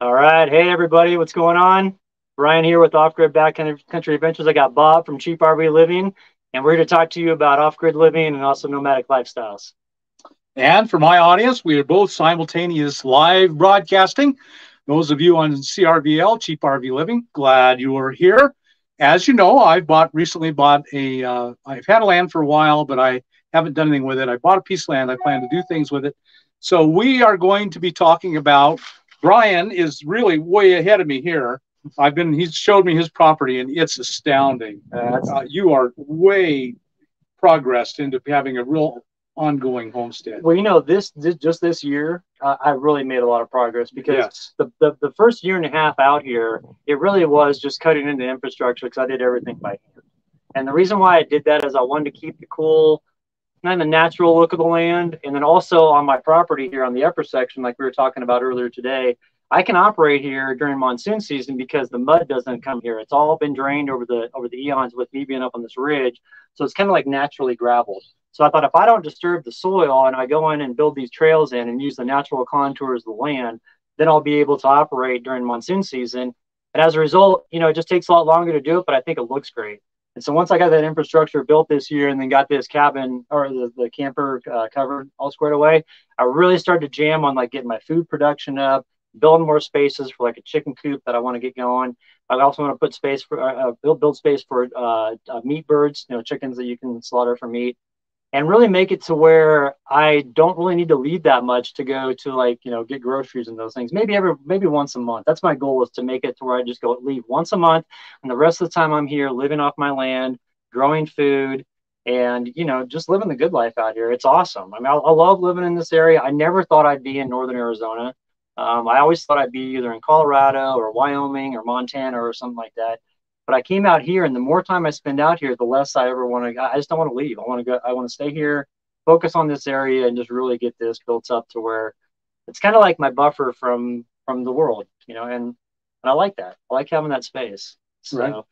All right. Hey, everybody. What's going on? Brian here with Off Grid Backcountry Adventures. I got Bob from Cheap RV Living, and we're here to talk to you about off grid living and also nomadic lifestyles. And for my audience, we are both simultaneous live broadcasting. Those of you on CRVL, Cheap RV Living, glad you are here. As you know, I've bought recently bought a. have uh, had a land for a while, but I haven't done anything with it. I bought a piece of land. I plan to do things with it. So we are going to be talking about Brian is really way ahead of me here. I've been, he's showed me his property and it's astounding. Uh, you are way progressed into having a real ongoing homestead. Well, you know, this, this just this year, uh, I really made a lot of progress because yes. the, the, the first year and a half out here, it really was just cutting into infrastructure because I did everything by hand. And the reason why I did that is I wanted to keep the cool, kind of the natural look of the land. And then also on my property here on the upper section, like we were talking about earlier today, I can operate here during monsoon season because the mud doesn't come here. It's all been drained over the over the eons with me being up on this ridge. So it's kind of like naturally gravel. So I thought if I don't disturb the soil and I go in and build these trails in and use the natural contours of the land, then I'll be able to operate during monsoon season. And as a result, you know, it just takes a lot longer to do it, but I think it looks great. And so once I got that infrastructure built this year and then got this cabin or the, the camper uh, covered all squared away, I really started to jam on like getting my food production up, building more spaces for like a chicken coop that I want to get going. I also want to put space for uh, uh, build build space for uh, uh, meat birds, you know, chickens that you can slaughter for meat and really make it to where I don't really need to leave that much to go to like, you know, get groceries and those things. Maybe every, maybe once a month. That's my goal is to make it to where I just go leave once a month. And the rest of the time I'm here living off my land, growing food and, you know, just living the good life out here. It's awesome. I mean, I, I love living in this area. I never thought I'd be in Northern Arizona. Um, I always thought I'd be either in Colorado or Wyoming or Montana or something like that. But I came out here, and the more time I spend out here, the less I ever want to. I just don't want to leave. I want to go. I want to stay here, focus on this area, and just really get this built up to where it's kind of like my buffer from from the world, you know. And and I like that. I like having that space. So, right.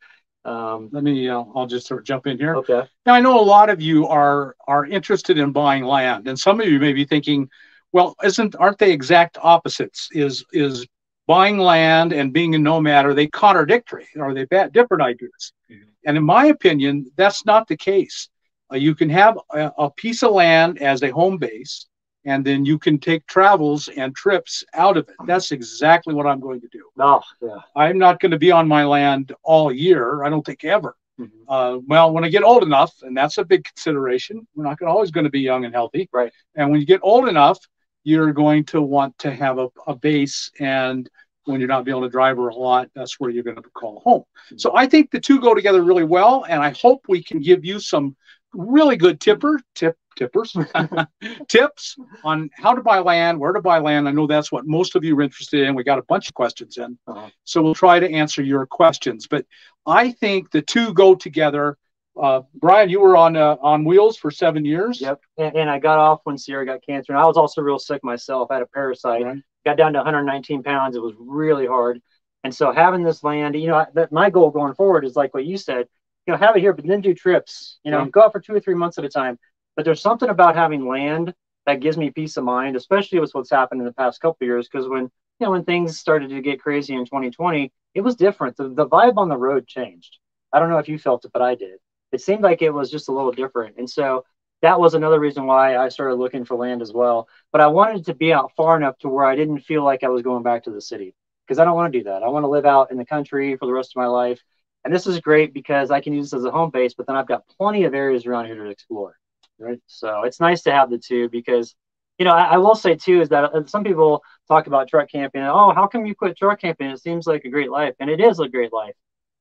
Um, Let me. Uh, I'll just sort of jump in here. Okay. Now I know a lot of you are are interested in buying land, and some of you may be thinking, well, isn't aren't they exact opposites? Is is buying land and being a nomad are they contradictory are they bad, different ideas. Mm-hmm. and in my opinion that's not the case. Uh, you can have a, a, piece of land as a home base and then you can take travels and trips out of it. That's exactly what i'm going to do. No yeah. i'm not going to be on my land all year i don't think ever. Mm-hmm. uh, well when i get old enough and that's a big consideration we're not always going to be young and healthy. Right. And when you get old enough you're going to want to have a, a base and when you're not being able to drive her a lot, that's where you're going to call home. So I think the two go together really well, and I hope we can give you some really good tipper tip tippers tips on how to buy land, where to buy land. I know that's what most of you are interested in. We got a bunch of questions in, uh-huh. so we'll try to answer your questions. But I think the two go together. Uh, Brian, you were on uh, on wheels for seven years. Yep, and, and, I got off when Sierra got cancer, and I was also real sick myself. I had a parasite, right got down to 119 pounds. It was really hard. And so having this land, you know, that my goal going forward is like what you said, you know, have it here, but then do trips, you know, go out for two or three months at a time. But there's something about having land that gives me peace of mind, especially with what's happened in the past couple years. Because when, you know, when things started to get crazy in 2020, it was different. The, the vibe on the road changed. I don't know if you felt it, but I did. It seemed like it was just a little different. And so that was another reason why I started looking for land as well. But I wanted to be out far enough to where I didn't feel like I was going back to the city because I don't want to do that. I want to live out in the country for the rest of my life. And this is great because I can use this as a home base, but then I've got plenty of areas around here to explore. Right. So it's nice to have the two because, you know, I, I will say too is that uh, some people talk about truck camping. Oh, how come you quit truck camping? It seems like a great life. And it is a great life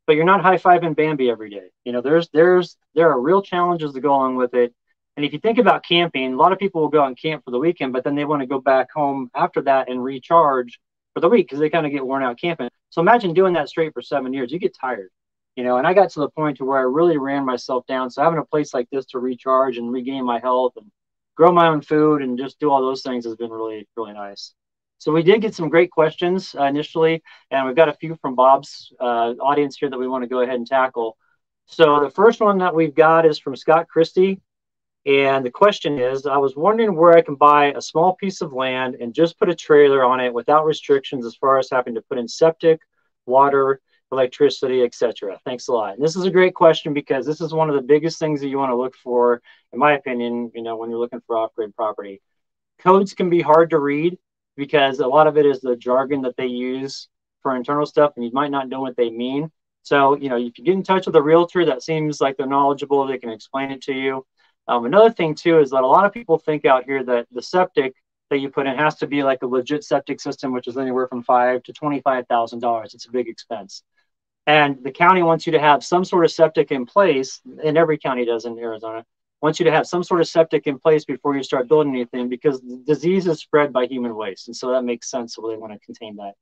but you're not high fiving Bambi every day. You know, there's there's there are real challenges to go along with it. And if you think about camping, a lot of people will go out and camp for the weekend, but then they want to go back home after that and recharge for the week because they kind of get worn out camping. So imagine doing that straight for seven years. You get tired, you know. And I got to the point to where I really ran myself down. So having a place like this to recharge and regain my health and grow my own food and just do all those things has been really, really nice. So we did get some great questions uh, initially, and we've got a few from Bob's uh, audience here that we want to go ahead and tackle. So the first one that we've got is from Scott Christie And the question is, I was wondering where I can buy a small piece of land and just put a trailer on it without restrictions as far as having to put in septic, water, electricity, etc. Thanks a lot. And this is a great question because this is one of the biggest things that you want to look for, in my opinion, you know, when you're looking for off-grid property. Codes can be hard to read because a lot of it is the jargon that they use for internal stuff, and you might not know what they mean. So, you know, if you get in touch with a realtor that seems like they're knowledgeable, they can explain it to you. Um, another thing too is that a lot of people think out here that the septic that you put in has to be like a legit septic system, which is anywhere from five to twenty-five thousand dollars. It's a big expense, and the county wants you to have some sort of septic in place, and every county does in Arizona. Wants you to have some sort of septic in place before you start building anything because disease is spread by human waste, and so that makes sense. So they want to contain that.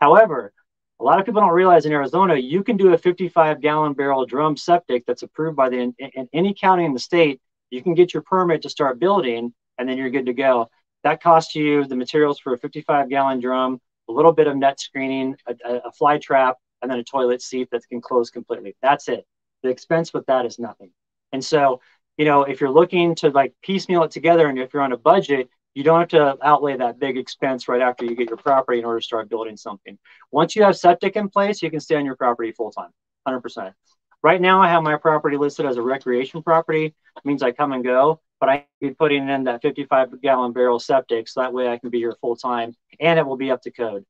However, a lot of people don't realize in Arizona, you can do a 55 gallon barrel drum septic that's approved by the in, in any county in the state. You can get your permit to start building, and then you're good to go. That costs you the materials for a 55 gallon drum, a little bit of net screening, a, a fly trap, and then a toilet seat that can close completely. That's it. The expense with that is nothing. And so, you know, if you're looking to like piecemeal it together, and if you're on a budget, you don't have to outlay that big expense right after you get your property in order to start building something. Once you have septic in place, you can stay on your property full time, 100%. Right now, I have my property listed as a recreation property. It means I come and go, but I be putting in that 55 gallon barrel septic so that way I can be here full time and it will be up to code.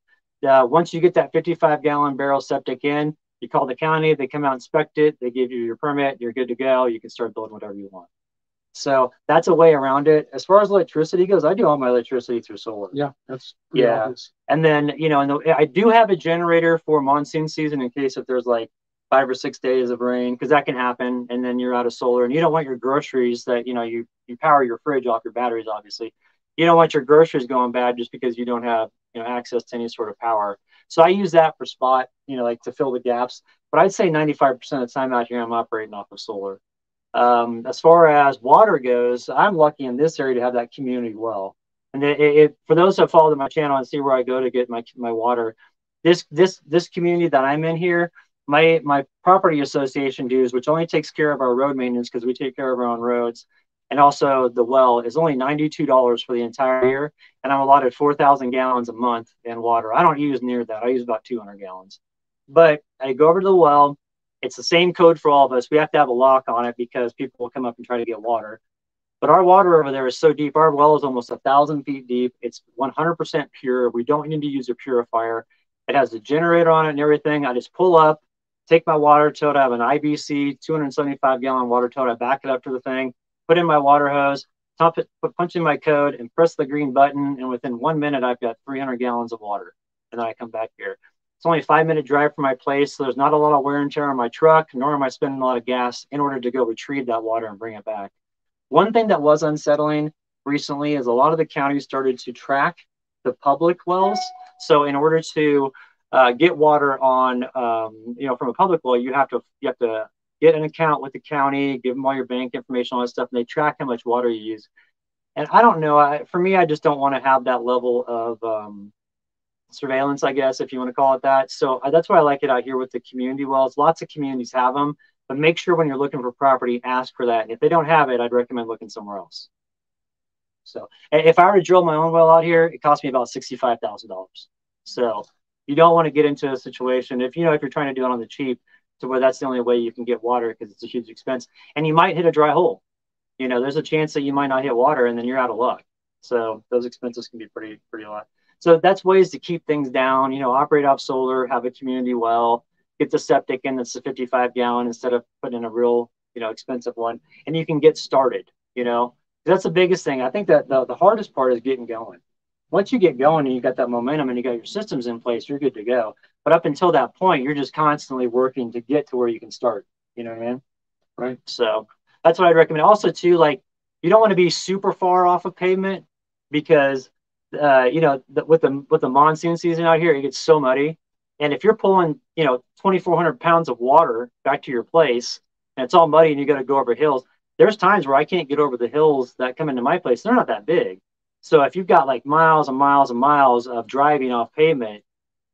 Uh, once you get that 55 gallon barrel septic in, you call the county, they come out inspect it, they give you your permit, you're good to go. You can start building whatever you want. So that's a way around it. As far as electricity goes, I do all my electricity through solar. Yeah, that's yeah. Obvious. And then you know, and the, I do have a generator for monsoon season in case if there's like five or six days of rain, because that can happen, and then you're out of solar, and you don't want your groceries that you know you you power your fridge off your batteries, obviously. You don't want your groceries going bad just because you don't have you know access to any sort of power. So I use that for spot, you know, like to fill the gaps. But I'd say 95% of the time out here, I'm operating off of solar. Um, as far as water goes, I'm lucky in this area to have that community well. And it, it, for those that follow my channel and see where I go to get my my water, this this this community that I'm in here, my my property association dues, which only takes care of our road maintenance because we take care of our own roads, and also the well is only $92 for the entire year, and I'm allotted 4,000 gallons a month in water. I don't use near that. I use about 200 gallons. But I go over to the well, it's the same code for all of us. We have to have a lock on it because people will come up and try to get water. But our water over there is so deep. Our well is almost a thousand feet deep. It's 100% pure. We don't need to use a purifier. It has a generator on it and everything. I just pull up, take my water tote. I have an IBC 275 gallon water tote. I back it up to the thing, put in my water hose, top it, punch in my code, and press the green button. And within one minute, I've got 300 gallons of water. And then I come back here. It's only a five minute drive from my place, so there's not a lot of wear and tear on my truck, nor am I spending a lot of gas in order to go retrieve that water and bring it back. One thing that was unsettling recently is a lot of the counties started to track the public wells. So in order to uh, get water on, um, you know, from a public well, you have to you have to get an account with the county, give them all your bank information, all that stuff, and they track how much water you use. And I don't know. I, for me, I just don't want to have that level of um, surveillance, I guess, if you want to call it that. So uh, that's why I like it out here with the community wells. Lots of communities have them, but make sure when you're looking for property, ask for that. And if they don't have it, I'd recommend looking somewhere else. So if I were to drill my own well out here, it cost me about sixty-five thousand dollars. So you don't want to get into a situation if you know if you're trying to do it on the cheap to where that's the only way you can get water because it's a huge expense, and you might hit a dry hole. You know, there's a chance that you might not hit water, and then you're out of luck. So those expenses can be pretty pretty a lot. So that's ways to keep things down. You know, operate off solar, have a community well, get the septic in that's a 55 gallon instead of putting in a real, you know, expensive one, and you can get started. You know, that's the biggest thing. I think that the, the hardest part is getting going. Once you get going and you got that momentum and you got your systems in place, you're good to go. But up until that point, you're just constantly working to get to where you can start. You know what I mean? Right. So that's what I'd recommend. Also, too, like you don't want to be super far off of pavement because uh, you know, the, with the with the monsoon season out here, it gets so muddy. And if you're pulling, you know, 2,400 pounds of water back to your place, and it's all muddy, and you got to go over hills, there's times where I can't get over the hills that come into my place. They're not that big. So if you've got like miles and miles and miles of driving off pavement,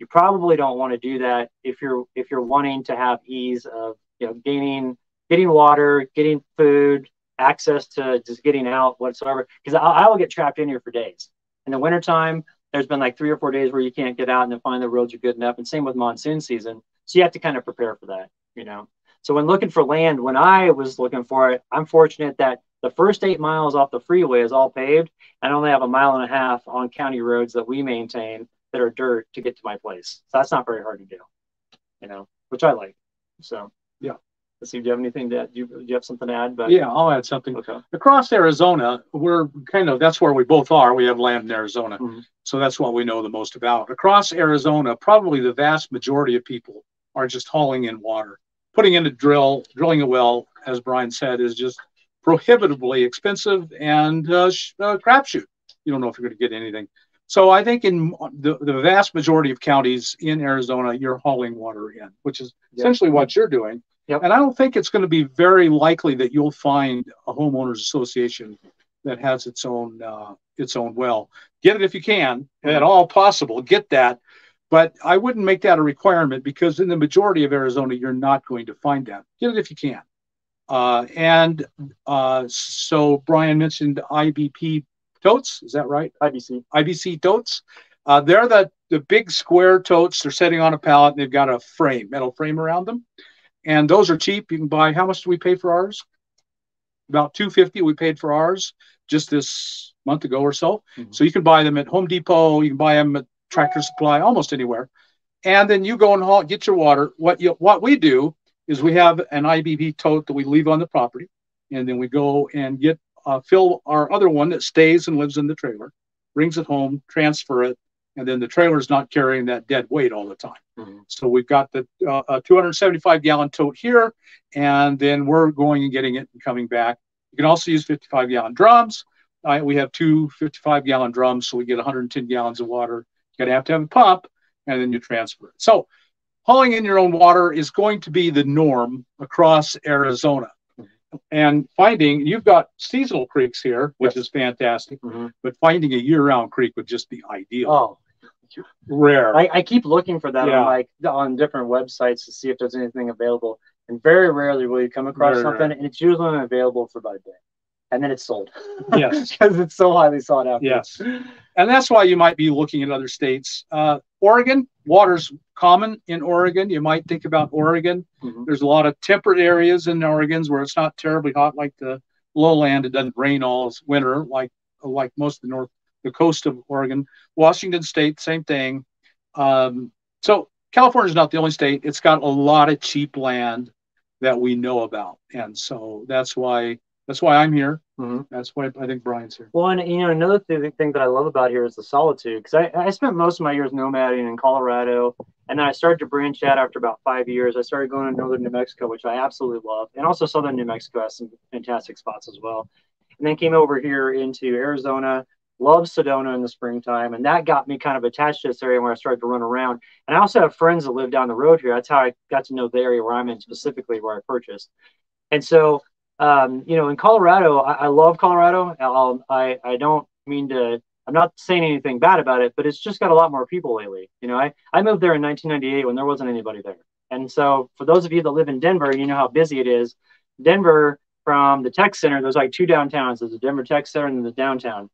you probably don't want to do that if you're if you're wanting to have ease of you know gaining getting water, getting food, access to just getting out whatsoever. Because I, I will get trapped in here for days. In the wintertime, there's been like three or four days where you can't get out and then find the roads are good enough. And same with monsoon season. So you have to kind of prepare for that, you know. So when looking for land, when I was looking for it, I'm fortunate that the first eight miles off the freeway is all paved. and only have a mile and a half on county roads that we maintain that are dirt to get to my place. So that's not very hard to do, you know, which I like. So yeah. Let's see. Do you have anything to add? Do you, do you have something to add? But yeah, I'll add something. Okay. Across Arizona, we're kind of that's where we both are. We have land in Arizona, mm-hmm. so that's what we know the most about. Across Arizona, probably the vast majority of people are just hauling in water, putting in a drill, drilling a well. As Brian said, is just prohibitively expensive and uh, uh, crapshoot. You don't know if you're going to get anything. So I think in the, the vast majority of counties in Arizona, you're hauling water in, which is yep. essentially what you're doing. Yep. And I don't think it's going to be very likely that you'll find a homeowners association that has its own uh, its own well. Get it if you can, at all possible. Get that, but I wouldn't make that a requirement because in the majority of Arizona, you're not going to find that. Get it if you can. Uh, and uh, so Brian mentioned IBP totes. Is that right? IBC. IBC totes. Uh, they're the the big square totes. They're sitting on a pallet and they've got a frame, metal frame around them and those are cheap. You can buy. How much do we pay for ours? About two fifty. We paid for ours just this month ago or so. Mm-hmm. So you can buy them at Home Depot. You can buy them at Tractor Supply, almost anywhere. And then you go and haul, get your water. What you what we do is we have an IBP tote that we leave on the property, and then we go and get uh, fill our other one that stays and lives in the trailer, brings it home, transfer it, and then the trailer's not carrying that dead weight all the time. Mm-hmm. So we've got the uh, 275 gallon tote here, and then we're going and getting it and coming back. You can also use 55 gallon drums. Uh, we have two 55 gallon drums, so we get 110 gallons of water. You're gonna have to have a pump, and then you transfer it. So hauling in your own water is going to be the norm across Arizona. And finding you've got seasonal creeks here, which yes. is fantastic, mm-hmm. but finding a year-round creek would just be ideal. Oh, rare. I, I keep looking for that yeah. on like on different websites to see if there's anything available. And very rarely will you come across very something, rare. and it's usually only available for about a day, and then it's sold. Yes, because it's so highly sought after. Yes, and that's why you might be looking at other states. Uh, Oregon, water's common in Oregon. You might think about Oregon. Mm-hmm. There's a lot of temperate areas in Oregon's where it's not terribly hot like the lowland. It doesn't rain all winter like like most of the north the coast of Oregon. Washington State, same thing. Um, so California is not the only state. It's got a lot of cheap land that we know about, and so that's why that's why I'm here. Mm-hmm. That's why I think Brian's here. Well, and you know another th- thing that I love about here is the solitude because I, I spent most of my years nomading in Colorado, and then I started to branch out after about five years. I started going to northern New Mexico, which I absolutely love, and also southern New Mexico has some fantastic spots as well. And then came over here into Arizona, love Sedona in the springtime. And that got me kind of attached to this area where I started to run around. And I also have friends that live down the road here. That's how I got to know the area where I'm in specifically where I purchased. And so, um, you know, in Colorado, I, I love Colorado. I'll, I, I don't mean to, I'm not saying anything bad about it, but it's just got a lot more people lately. You know, I, I moved there in 1998 when there wasn't anybody there. And so for those of you that live in Denver, you know how busy it is. Denver from the tech center, there's like two downtowns. There's the Denver Tech Center and the downtown.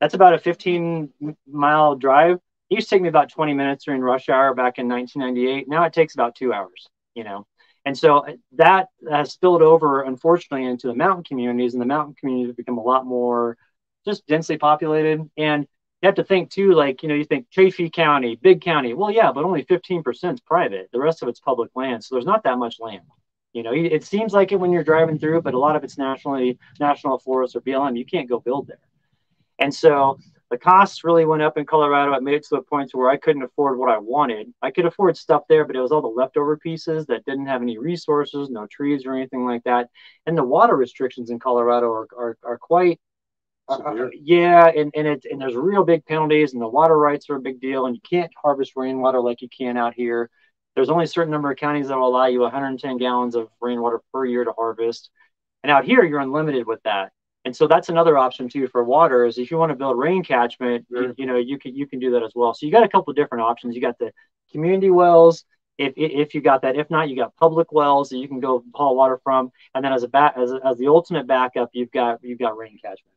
That's about a 15 mile drive. It used to take me about 20 minutes during rush hour back in 1998. Now it takes about two hours, you know. And so uh, that has spilled over, unfortunately, into the mountain communities, and the mountain communities have become a lot more just densely populated. And you have to think too, like, you know, you think Chaffee County, big county. Well, yeah, but only 15% is private. The rest of it's public land. So there's not that much land. You know, it seems like it when you're driving through, but a lot of it's nationally national forests or BLM. You can't go build there. And so the costs really went up in Colorado. It made it to the point where I couldn't afford what I wanted. I could afford stuff there, but it was all the leftover pieces that didn't have any resources, no trees or anything like that. And the water restrictions in Colorado are, are, are quite uh, yeah, and, and it and there's real big penalties, and the water rights are a big deal, and you can't harvest rainwater like you can out here. There's only a certain number of counties that will allow you 110 gallons of rainwater per year to harvest, and out here you're unlimited with that. And so that's another option too for water is if you want to build rain catchment, you, mm-hmm. you, know, you can you can do that as well. So you got a couple of different options. You got the community wells if, if you got that. If not, you got public wells that you can go haul water from, and then as a back as, as the ultimate backup, you've got you've got rain catchment.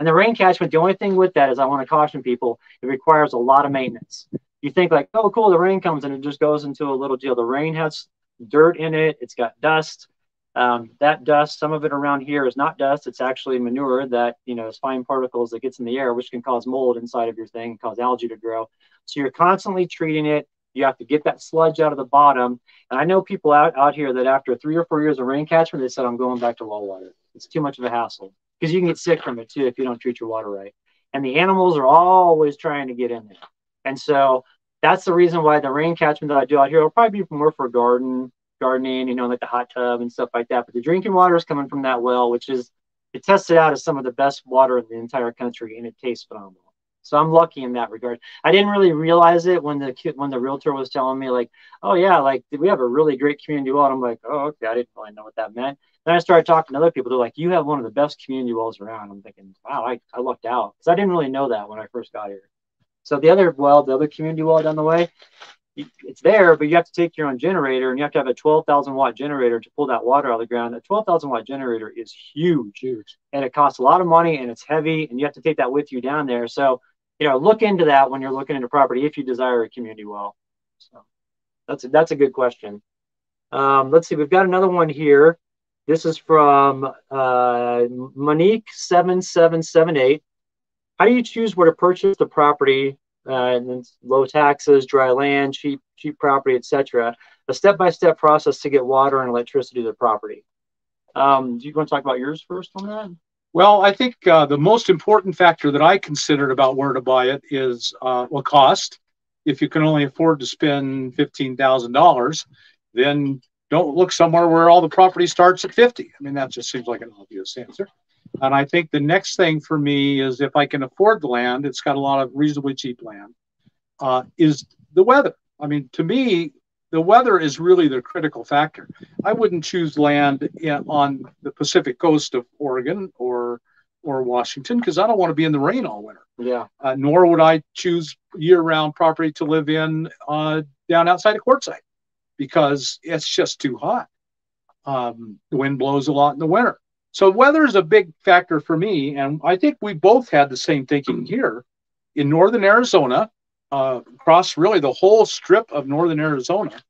And the rain catchment, the only thing with that is I want to caution people, it requires a lot of maintenance. You think like, oh, cool, the rain comes and it just goes into a little deal. The rain has dirt in it, it's got dust. Um, that dust, some of it around here is not dust, it's actually manure that, you know, is fine particles that gets in the air, which can cause mold inside of your thing, cause algae to grow. So you're constantly treating it. You have to get that sludge out of the bottom. And I know people out, out here that after three or four years of rain catchment, they said, I'm going back to well water. It's too much of a hassle because you can get sick from it too if you don't treat your water right. And the animals are always trying to get in there. And so that's the reason why the rain catchment that I do out here will probably be more for garden, gardening, you know, like the hot tub and stuff like that. But the drinking water is coming from that well, which is it tested out as some of the best water in the entire country and it tastes phenomenal. So I'm lucky in that regard. I didn't really realize it when the when the realtor was telling me like, oh yeah, like we have a really great community well. And I'm like, oh okay, I didn't really know what that meant. Then I started talking to other people. They're like, you have one of the best community wells around. I'm thinking, wow, I, I lucked out because I didn't really know that when I first got here. So the other well, the other community well down the way, it's there, but you have to take your own generator and you have to have a 12,000 watt generator to pull that water out of the ground. A 12,000 watt generator is huge, huge, and it costs a lot of money and it's heavy, and you have to take that with you down there. So, you know, look into that when you're looking into property if you desire a community well. So that's a, that's a good question. Um, let's see, we've got another one here. This is from uh, Monique seven seven seven eight. How do you choose where to purchase the property? Uh, and then low taxes, dry land, cheap cheap property, etc. A step by step process to get water and electricity to the property. Um, do you want to talk about yours first on that? Well, I think uh, the most important factor that I considered about where to buy it is uh, well, cost. If you can only afford to spend fifteen thousand dollars, then don't look somewhere where all the property starts at 50. I mean, that just seems like an obvious answer. And I think the next thing for me is if I can afford the land, it's got a lot of reasonably cheap land, uh, is the weather. I mean, to me, the weather is really the critical factor. I wouldn't choose land in, on the Pacific coast of Oregon or or Washington because I don't want to be in the rain all winter. Yeah. Uh, nor would I choose year-round property to live in uh, down outside of Quartzsite because it's just too hot. Um, the wind blows a lot in the winter. So weather is a big factor for me, and I think we both had the same thinking here in northern Arizona, uh, across really the whole strip of northern Arizona.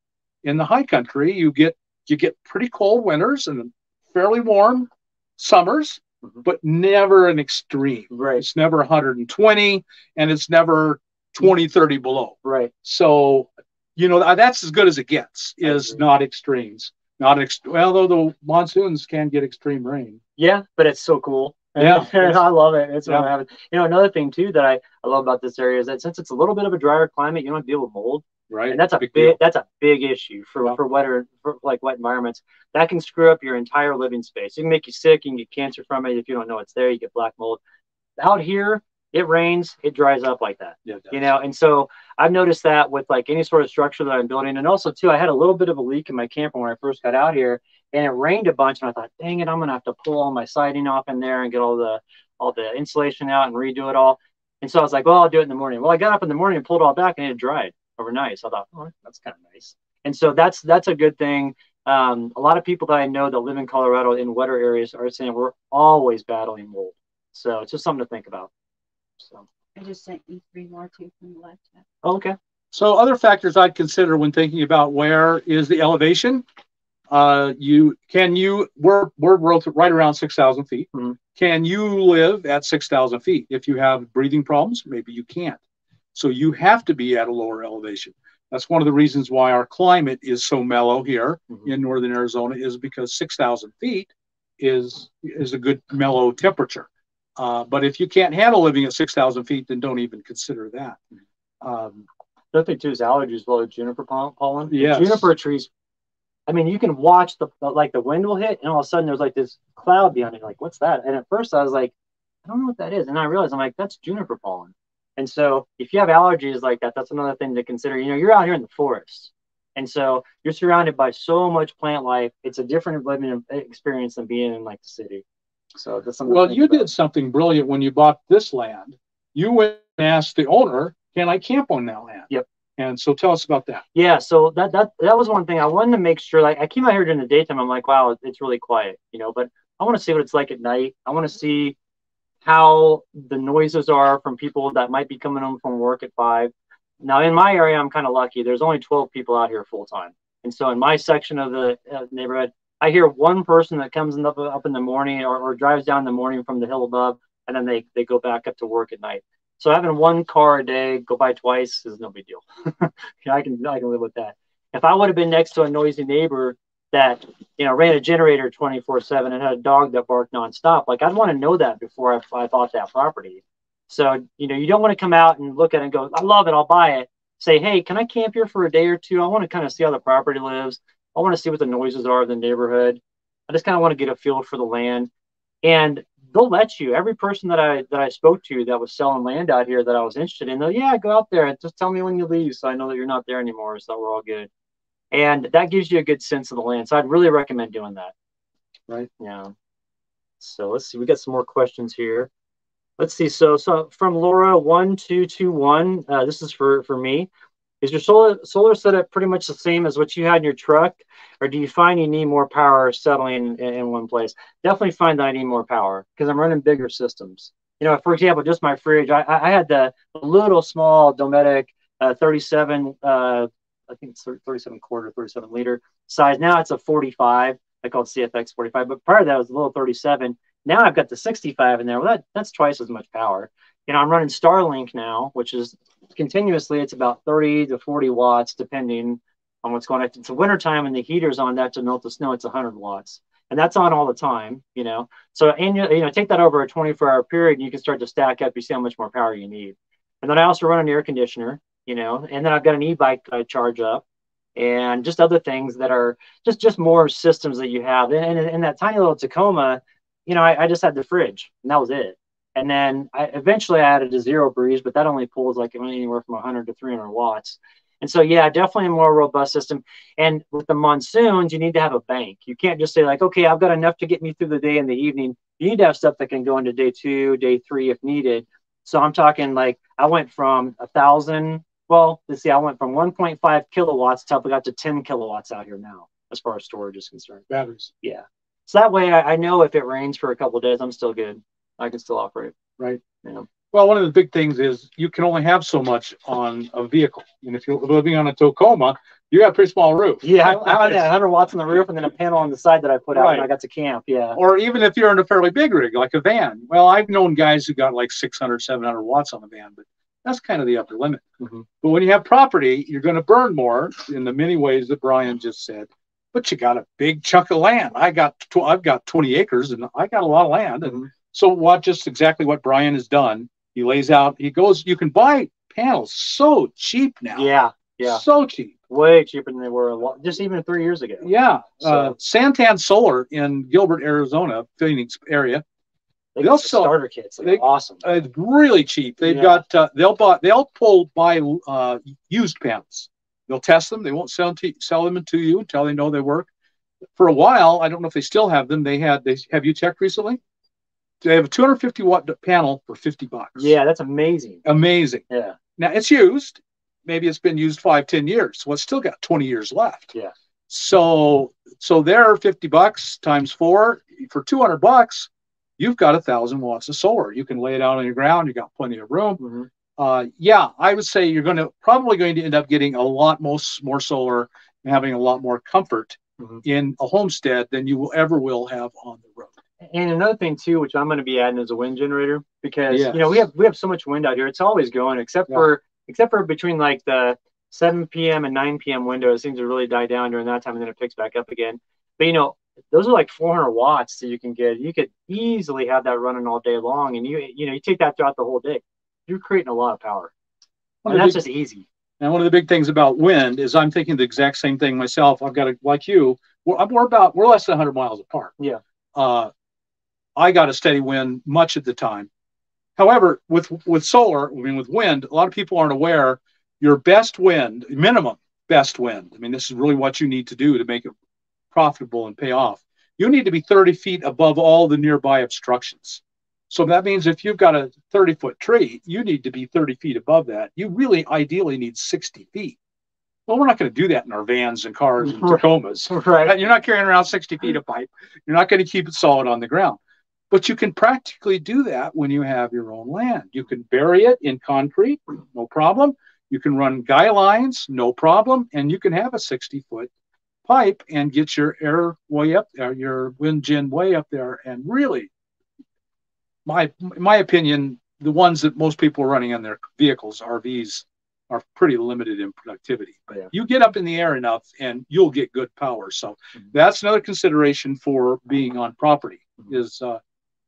In the high country, you get you get pretty cold winters and fairly warm summers, mm-hmm. but never an extreme. Right. It's never 120, and it's never 20, 30 below. Right. So you know that's as good as it gets is not extremes not ex- well though the monsoons can get extreme rain. Yeah but it's so cool. Yeah. I love it. It's yeah. what you know another thing too that I, I love about this area is that since it's a little bit of a drier climate you don't deal with mold. Right. And that's a big, big that's a big issue for yeah. for wetter for like wet environments. That can screw up your entire living space. It can make you sick you can get cancer from it if you don't know it's there you get black mold. Out here it rains, it dries up like that. Yeah, you know, and so I've noticed that with like any sort of structure that I'm building. And also too, I had a little bit of a leak in my camper when I first got out here and it rained a bunch and I thought, dang it, I'm gonna have to pull all my siding off in there and get all the all the insulation out and redo it all. And so I was like, well, I'll do it in the morning. Well, I got up in the morning and pulled it all back and it dried overnight. So I thought, oh, that's kind of nice. And so that's that's a good thing. Um, a lot of people that I know that live in Colorado in wetter areas are saying we're always battling mold. So it's just something to think about. So I just sent you three more too from the left. Oh, okay. So other factors I'd consider when thinking about where is the elevation. Uh, you can you we're we're right around six thousand feet. Mm-hmm. Can you live at six thousand feet? If you have breathing problems, maybe you can't. So you have to be at a lower elevation. That's one of the reasons why our climate is so mellow here mm-hmm. in northern Arizona is because six thousand feet is is a good mellow temperature. Uh, but if you can't handle living at 6,000 feet, then don't even consider that. Um, the thing too is allergies, well, juniper pollen. Yeah, juniper trees. I mean, you can watch the, the, like the wind will hit, and all of a sudden there's like this cloud behind it. Like, what's that? And at first I was like, I don't know what that is, and I realized I'm like, that's juniper pollen. And so if you have allergies like that, that's another thing to consider. You know, you're out here in the forest, and so you're surrounded by so much plant life. It's a different living experience than being in like the city. So that's something. Well, you about. did something brilliant when you bought this land. You went and asked the owner, "Can I camp on that land?" Yep. And so tell us about that. Yeah, so that that that was one thing I wanted to make sure. Like I came out here during the daytime, I'm like, wow, it's really quiet, you know. But I want to see what it's like at night. I want to see how the noises are from people that might be coming home from work at five. Now in my area, I'm kind of lucky. There's only 12 people out here full time, and so in my section of the uh, neighborhood, I hear one person that comes up up in the morning or, or drives down in the morning from the hill above, and then they they go back up to work at night. So having one car a day go by twice is no big deal. I can I can live with that. If I would have been next to a noisy neighbor that you know ran a generator 24 7 and had a dog that barked nonstop, like I'd want to know that before I, I bought that property. So you know you don't want to come out and look at it and go, I love it, I'll buy it. Say, hey, can I camp here for a day or two? I want to kind of see how the property lives. I want to see what the noises are of the neighborhood. I just kind of want to get a feel for the land. And they'll let you. Every person that I that I spoke to that was selling land out here that I was interested in, they'll yeah, go out there and just tell me when you leave, so I know that you're not there anymore, so we're all good. And that gives you a good sense of the land. So I'd really recommend doing that. Right. Yeah. So let's see. We got some more questions here. Let's see. So so from Laura one two two one. Uh, this is for for me. Is your solar solar setup pretty much the same as what you had in your truck, or do you find you need more power settling in, in one place? Definitely find that I need more power because I'm running bigger systems. You know, for example, just my fridge. I, I had the little small Dometic uh, 37, uh, I think it's 37 quarter, 37 liter size. Now it's a 45. I call it CFX 45, but prior to that was a little 37. Now I've got the 65 in there. Well, that, that's twice as much power. You know, I'm running Starlink now, which is continuously, it's about 30 to 40 watts, depending on what's going on. It's the wintertime and the heater's on that to melt the snow, it's 100 watts. And that's on all the time, you know. So, and you, you know, take that over a 24 hour period, and you can start to stack up. You see how much more power you need. And then I also run an air conditioner, you know, and then I've got an e-bike I charge up, and just other things that are just just more systems that you have. And in that tiny little Tacoma, you know, I, I just had the fridge, and that was it. And then I eventually I added a zero breeze, but that only pulls like anywhere from 100 to 300 watts. And so, yeah, definitely a more robust system. And with the monsoons, you need to have a bank. You can't just say like, okay, I've got enough to get me through the day and the evening. You need to have stuff that can go into day two, day three if needed. So I'm talking like I went from a thousand. Well, let's see, I went from 1.5 kilowatts till I got to 10 kilowatts out here now, as far as storage is concerned. Batteries. Yeah. So that way I, I know if it rains for a couple days, I'm still good. I can still operate. Right. Yeah. Well, one of the big things is you can only have so much on a vehicle, and if you're living on a Tacoma, you got a pretty small roof. Yeah, I, I had 100 watts on the roof, and then a panel on the side that I put out right. when I got to camp. Yeah. Or even if you're in a fairly big rig, like a van. Well, I've known guys who got like 600, 700 watts on the van, but that's kind of the upper limit. Mm-hmm. But when you have property, you're going to burn more in the many ways that Brian just said. But you got a big chunk of land. I got, tw- I've got 20 acres, and I got a lot of land, and mm-hmm so what just exactly what Brian has done. He lays out, he goes, you can buy panels so cheap now. Yeah. Yeah. So cheap. Way cheaper than they were lot, just even three years ago. Yeah. So. Uh, Santan Solar in Gilbert, Arizona, Phoenix area. They will sell starter kits. Like they, awesome. It's uh, really cheap. They've yeah. got uh, they'll buy they'll pull buy uh, used panels. They'll test them. They won't sell to, sell them to you until they know they work. For a while, I don't know if they still have them. They had they have you checked recently? They have a 250 watt panel for 50 bucks. Yeah, that's amazing. Amazing. Yeah. Now it's used. Maybe it's been used five, 10 years. So it's still got 20 years left. Yeah. So so there 50 bucks times four for 200 bucks, you've got a thousand watts of solar. You can lay it out on your ground. You got plenty of room. Mm-hmm. Uh, yeah, I would say you're going to probably going to end up getting a lot most more solar and having a lot more comfort mm-hmm. in a homestead than you will ever will have on the road. And another thing too, which I'm going to be adding is a wind generator because yes. you know we have we have so much wind out here. It's always going, except yeah. for except for between like the 7 p.m. and 9 p.m. window. It seems to really die down during that time, and then it picks back up again. But you know, those are like 400 watts that you can get. You could easily have that running all day long, and you you know you take that throughout the whole day. You're creating a lot of power, and that's big, just easy. And one of the big things about wind is I'm thinking the exact same thing myself. I've got a like you. We're, we're about we're less than 100 miles apart. Yeah. Uh, I got a steady wind much of the time. However, with with solar, I mean with wind, a lot of people aren't aware your best wind, minimum best wind. I mean, this is really what you need to do to make it profitable and pay off. You need to be 30 feet above all the nearby obstructions. So that means if you've got a 30 foot tree, you need to be 30 feet above that. You really ideally need 60 feet. Well, we're not going to do that in our vans and cars and mm-hmm. Tacomas. Right. You're not carrying around 60 feet of pipe. You're not going to keep it solid on the ground. But you can practically do that when you have your own land. You can bury it in concrete, no problem. You can run guy lines, no problem. And you can have a 60 foot pipe and get your air way up there, your wind gin way up there. And really, my my opinion, the ones that most people are running on their vehicles, RVs, are pretty limited in productivity. But Yeah. you get up in the air enough and you'll get good power. So Mhm. that's another consideration for being on property Mhm. is uh,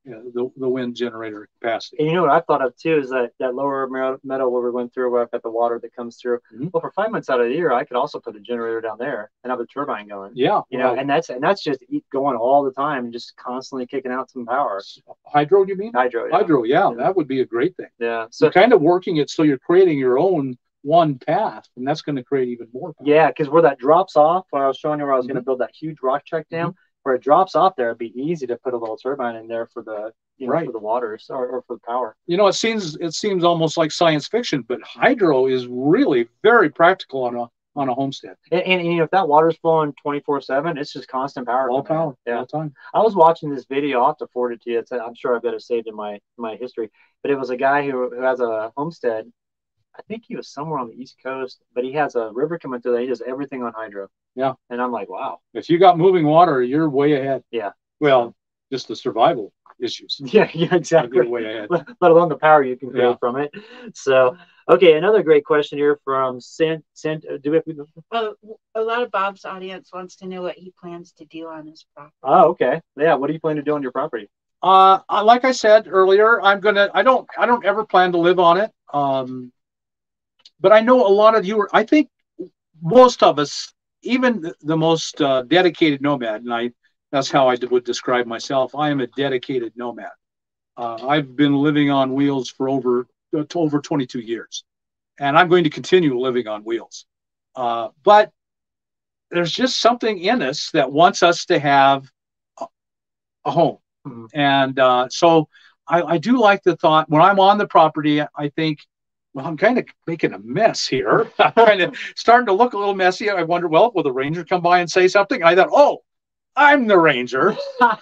you know, the, the wind generator capacity. And you know what I thought of too is that that lower meadow where we went through, where I've got the water that comes through. Mhm. Well, for five months out of the year, I could also put a generator down there and have a turbine going. Yeah, You know, well, and that's and that's just going all the time and just constantly kicking out some power. hydro, you mean? Hydro. Yeah. Hydro, yeah, Yeah. that would be a great thing. Yeah. So So kind of working it so you're creating your own one path, and that's going to create even more. Power. Yeah, because where that drops off, when I was showing you where I was Mm-hmm. going to build that huge rock check dam, where it drops off there, it'd be easy to put a little turbine in there for the you know Right. for the water so- or, or for the power. You know, it seems it seems almost like science fiction, but hydro is really very practical on a on a homestead. And, and, you know if that water's flowing twenty four seven, it's just constant power. All power, Yeah. all time. I was watching this video. I'll have to forward it to you. It's, I'm sure I've got it saved in my my history. But it was a guy who, who has a homestead. I think he was somewhere on the East Coast, but he has a river coming through. That he does everything on hydro. Yeah. And I'm like, wow. If you got moving water, you're way ahead. Yeah. Well, just the survival issues. Yeah, yeah, You're exactly. way ahead. let let alone the power you can create Yeah. from it. So, okay, another great question here from Sent. Sent. Do we have? Well, a lot of Bob's audience wants to know what he plans to do on his property. Oh, okay. Yeah. What do you plan to do on your property? Uh, like I said earlier, I'm gonna. I don't. I don't ever plan to live on it. Um, but I know a lot of you are. I think most of us, even the, most uh, dedicated nomad, and I. That's how I would describe myself. I am a dedicated nomad. Uh, I've been living on wheels for over uh, over 22 years, and I'm going to continue living on wheels. Uh, but there's just something in us that wants us to have a, a home. Mhm. And uh, so I, I do like the thought when I'm on the property, I think, well, I'm kind of making a mess here. I'm kind of starting to look a little messy. I wonder, well, will the ranger come by and say something? I thought, oh, I'm the ranger.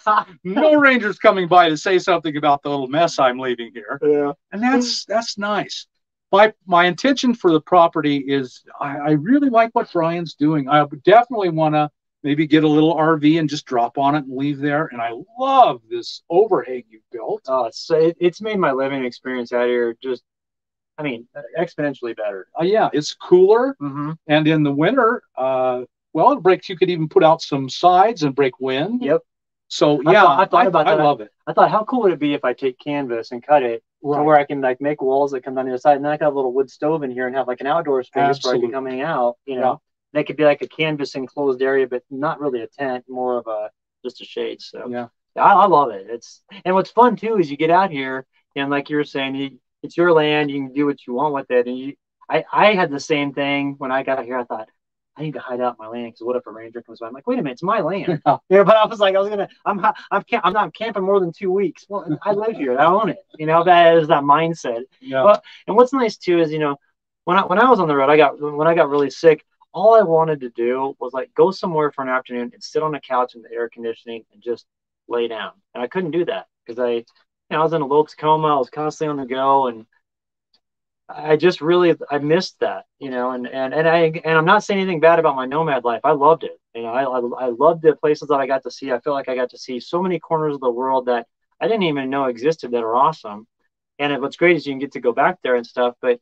No ranger's coming by to say something about the little mess I'm leaving here yeah. and that's that's nice. My my intention for the property is I, I really like what Brian's doing. I definitely want to maybe get a little RV and just drop on it and leave there. And I love this overhang you built. Oh, it's it, it's made my living experience out here just, I mean, exponentially better. Uh, yeah, it's cooler, Mm-hmm. and in the winter, uh, well, it breaks. You could even put out some sides and break wind. Yep. So I yeah, thought- I thought about I that. love it. I thought, how cool would it be if I take canvas and cut it to where I can like make walls that come down the other side, and then I can have a little wood stove in here and have like an outdoor space where I Absolutely. can come hang out. You know, that could be like a canvas enclosed area, but not really a tent, more of a just a shade. So Yeah. I, I love it. It's and what's fun too is you get out here and like you were saying, you, it's your land. You can do what you want with it. And you, I, I had the same thing when I got here. I thought I need to hide out my land because what if a ranger comes by? I'm like, wait a minute, it's my land. Yeah. But I was like, I was gonna, I'm, I'm, camp- I'm not camping more than two weeks. Well, I live here. I own it. You know, that is that mindset. Yeah. Well, And what's nice too is, you know, when I when I was on the road, I got when I got really sick. All I wanted to do was like go somewhere for an afternoon and sit on a couch in the air conditioning and just lay down. And I couldn't do that because I, you know, I was in a low Tacoma. I was constantly on the go, and I just really I missed that, you know. And and and I and I'm not saying anything bad about my nomad life. I loved it. You know, I I, I loved the places that I got to see. I feel like I got to see so many corners of the world that I didn't even know existed that are awesome. And it, what's great is you can get to go back there and stuff. But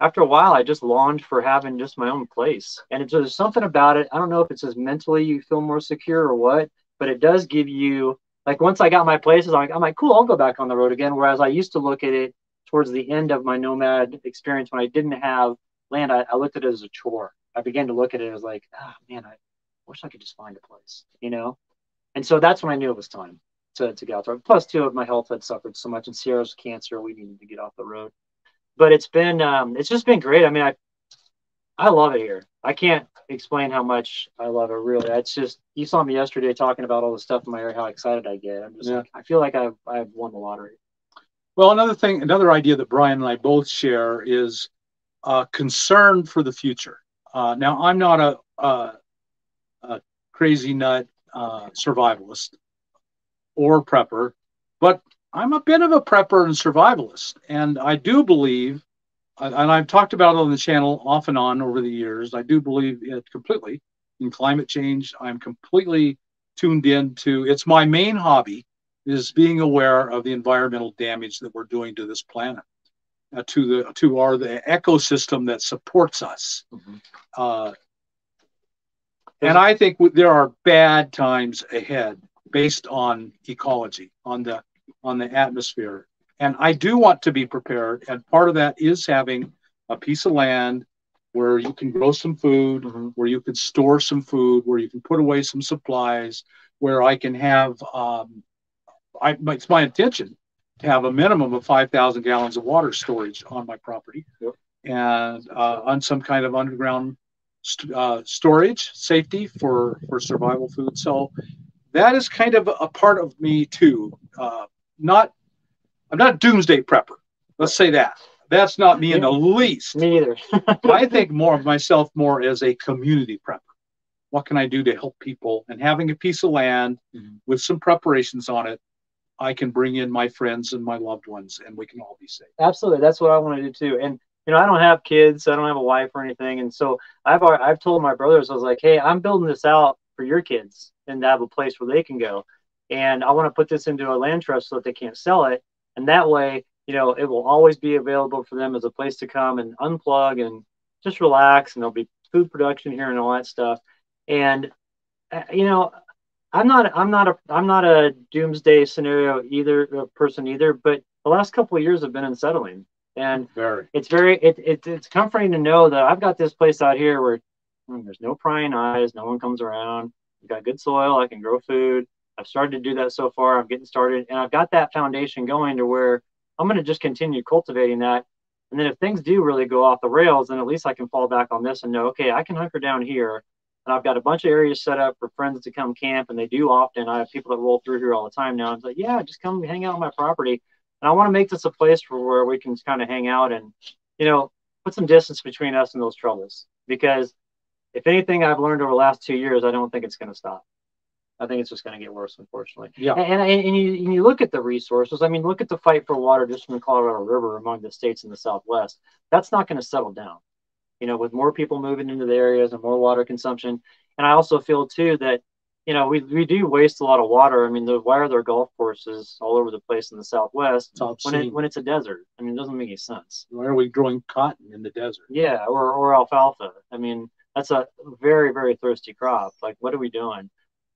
after a while, I just longed for having just my own place. And it's there's something about it. I don't know if it's just mentally you feel more secure or what, but it does give you like once I got my places, I'm like, I'm like, cool, I'll go back on the road again. Whereas I used to look at it towards the end of my nomad experience when I didn't have land, I, I looked at it as a chore. I began to look at it as like, ah, man, I wish I could just find a place, you know? And so that's when I knew it was time to, to get out there. Plus, two of my health had suffered so much, and Sierra's cancer, we needed to get off the road. But it's been, um, it's just been great. I mean, I, I love it here. I can't explain how much I love it. Really, it's just you saw me yesterday talking about all the stuff in my area, how excited I get. I'm just Yeah. like, I feel like I've I've won the lottery. Well, another thing, another idea that Brian and I both share is uh, concern for the future. Uh, now, I'm not a, a, a crazy nut uh, survivalist or prepper, but I'm a bit of a prepper and survivalist. And I do believe, and I've talked about it on the channel off and on over the years, I do believe it completely in climate change. I'm completely tuned in to it's my main hobby is being aware of the environmental damage that we're doing to this planet uh, to the to our the ecosystem that supports us mm-hmm. uh, and i think there are bad times ahead based on ecology on the on the atmosphere and i do want to be prepared and part of that is having a piece of land where you can grow some food mm-hmm. where you can store some food where you can put away some supplies where i can have um, I, it's my intention to have a minimum of 5,000 gallons of water storage on my property yep. and uh, on some kind of underground st- uh, storage safety for, for survival food. So that is kind of a part of me too. Uh, not, I'm not doomsday prepper. Let's say that. That's not me in the least. Me either. I think more of myself more as a community prepper. What can I do to help people? And having a piece of land mm-hmm. with some preparations on it I can bring in my friends and my loved ones, and we can all be safe. Absolutely, that's what I want to do too. And you know, I don't have kids, I don't have a wife or anything, and so I've I've told my brothers, I was like, hey, I'm building this out for your kids, and to have a place where they can go, and I want to put this into a land trust so that they can't sell it, and that way, you know, it will always be available for them as a place to come and unplug and just relax, and there'll be food production here and all that stuff, and uh, you know, I'm not I'm not a I'm not a doomsday scenario either uh, person either, but the last couple of years have been unsettling, and very it's very it, it it's comforting to know that I've got this place out here where hmm, there's no prying eyes, no one comes around. I've got good soil, I can grow food. I've started to do that so far. I'm getting started, and I've got that foundation going to where I'm going to just continue cultivating that. And then if things do really go off the rails, then at least I can fall back on this and know, okay, I can hunker down here and I've got a bunch of areas set up for friends to come camp, and they do often. I have people that roll through here all the time now. It's like, yeah, just come hang out on my property. And I want to make this a place for where we can just kind of hang out and, you know, put some distance between us and those troubles. Because if anything I've learned over the last two years, I don't think it's going to stop. I think it's just going to get worse, unfortunately. Yeah. And, and, and, you, and you look at the resources. I mean, look at the fight for water just from the Colorado River among the states in the Southwest. That's not going to settle down you know, with more people moving into the areas and more water consumption. And I also feel too that, you know, we, we do waste a lot of water. I mean, the, why are there golf courses all over the place in the Southwest when, it, when it's a desert? I mean, it doesn't make any sense. Why are we growing cotton in the desert? Yeah, or, or alfalfa. I mean, that's a very, very thirsty crop. Like, what are we doing?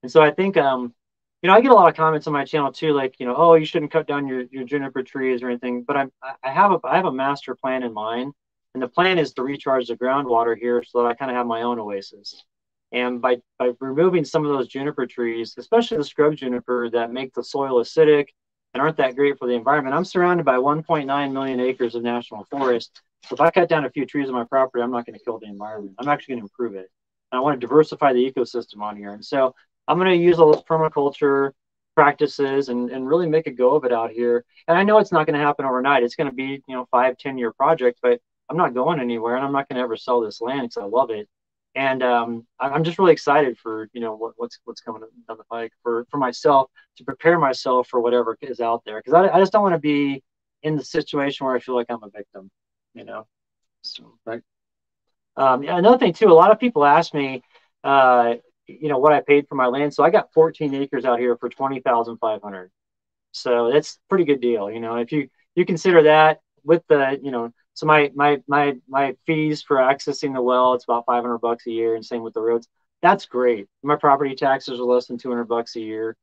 And so I think, um, you know, I get a lot of comments on my channel too, like, you know, oh, you shouldn't cut down your, your juniper trees or anything. But I'm, I have a, I have a master plan in mind and the plan is to recharge the groundwater here so that I kind of have my own oasis. And by, by removing some of those juniper trees, especially the scrub juniper that make the soil acidic and aren't that great for the environment, I'm surrounded by 1.9 million acres of national forest. So if I cut down a few trees on my property, I'm not going to kill the environment. I'm actually going to improve it. And I want to diversify the ecosystem on here. And so I'm going to use all those permaculture practices and, and really make a go of it out here. And I know it's not going to happen overnight. It's going to be, you know, five, 10 year project, but I'm not going anywhere, and I'm not going to ever sell this land because I love it. And um, I'm just really excited for you know what, what's what's coming down the pike for for myself to prepare myself for whatever is out there because I, I just don't want to be in the situation where I feel like I'm a victim, you know. So right. Um, yeah, another thing too, a lot of people ask me, uh, you know, what I paid for my land. So I got 14 acres out here for 20,500. So that's pretty good deal. You know, if you you consider that with the you know so my my my my fees for accessing the well it's about 500 bucks a year and same with the roads that's great my property taxes are less than 200 bucks a year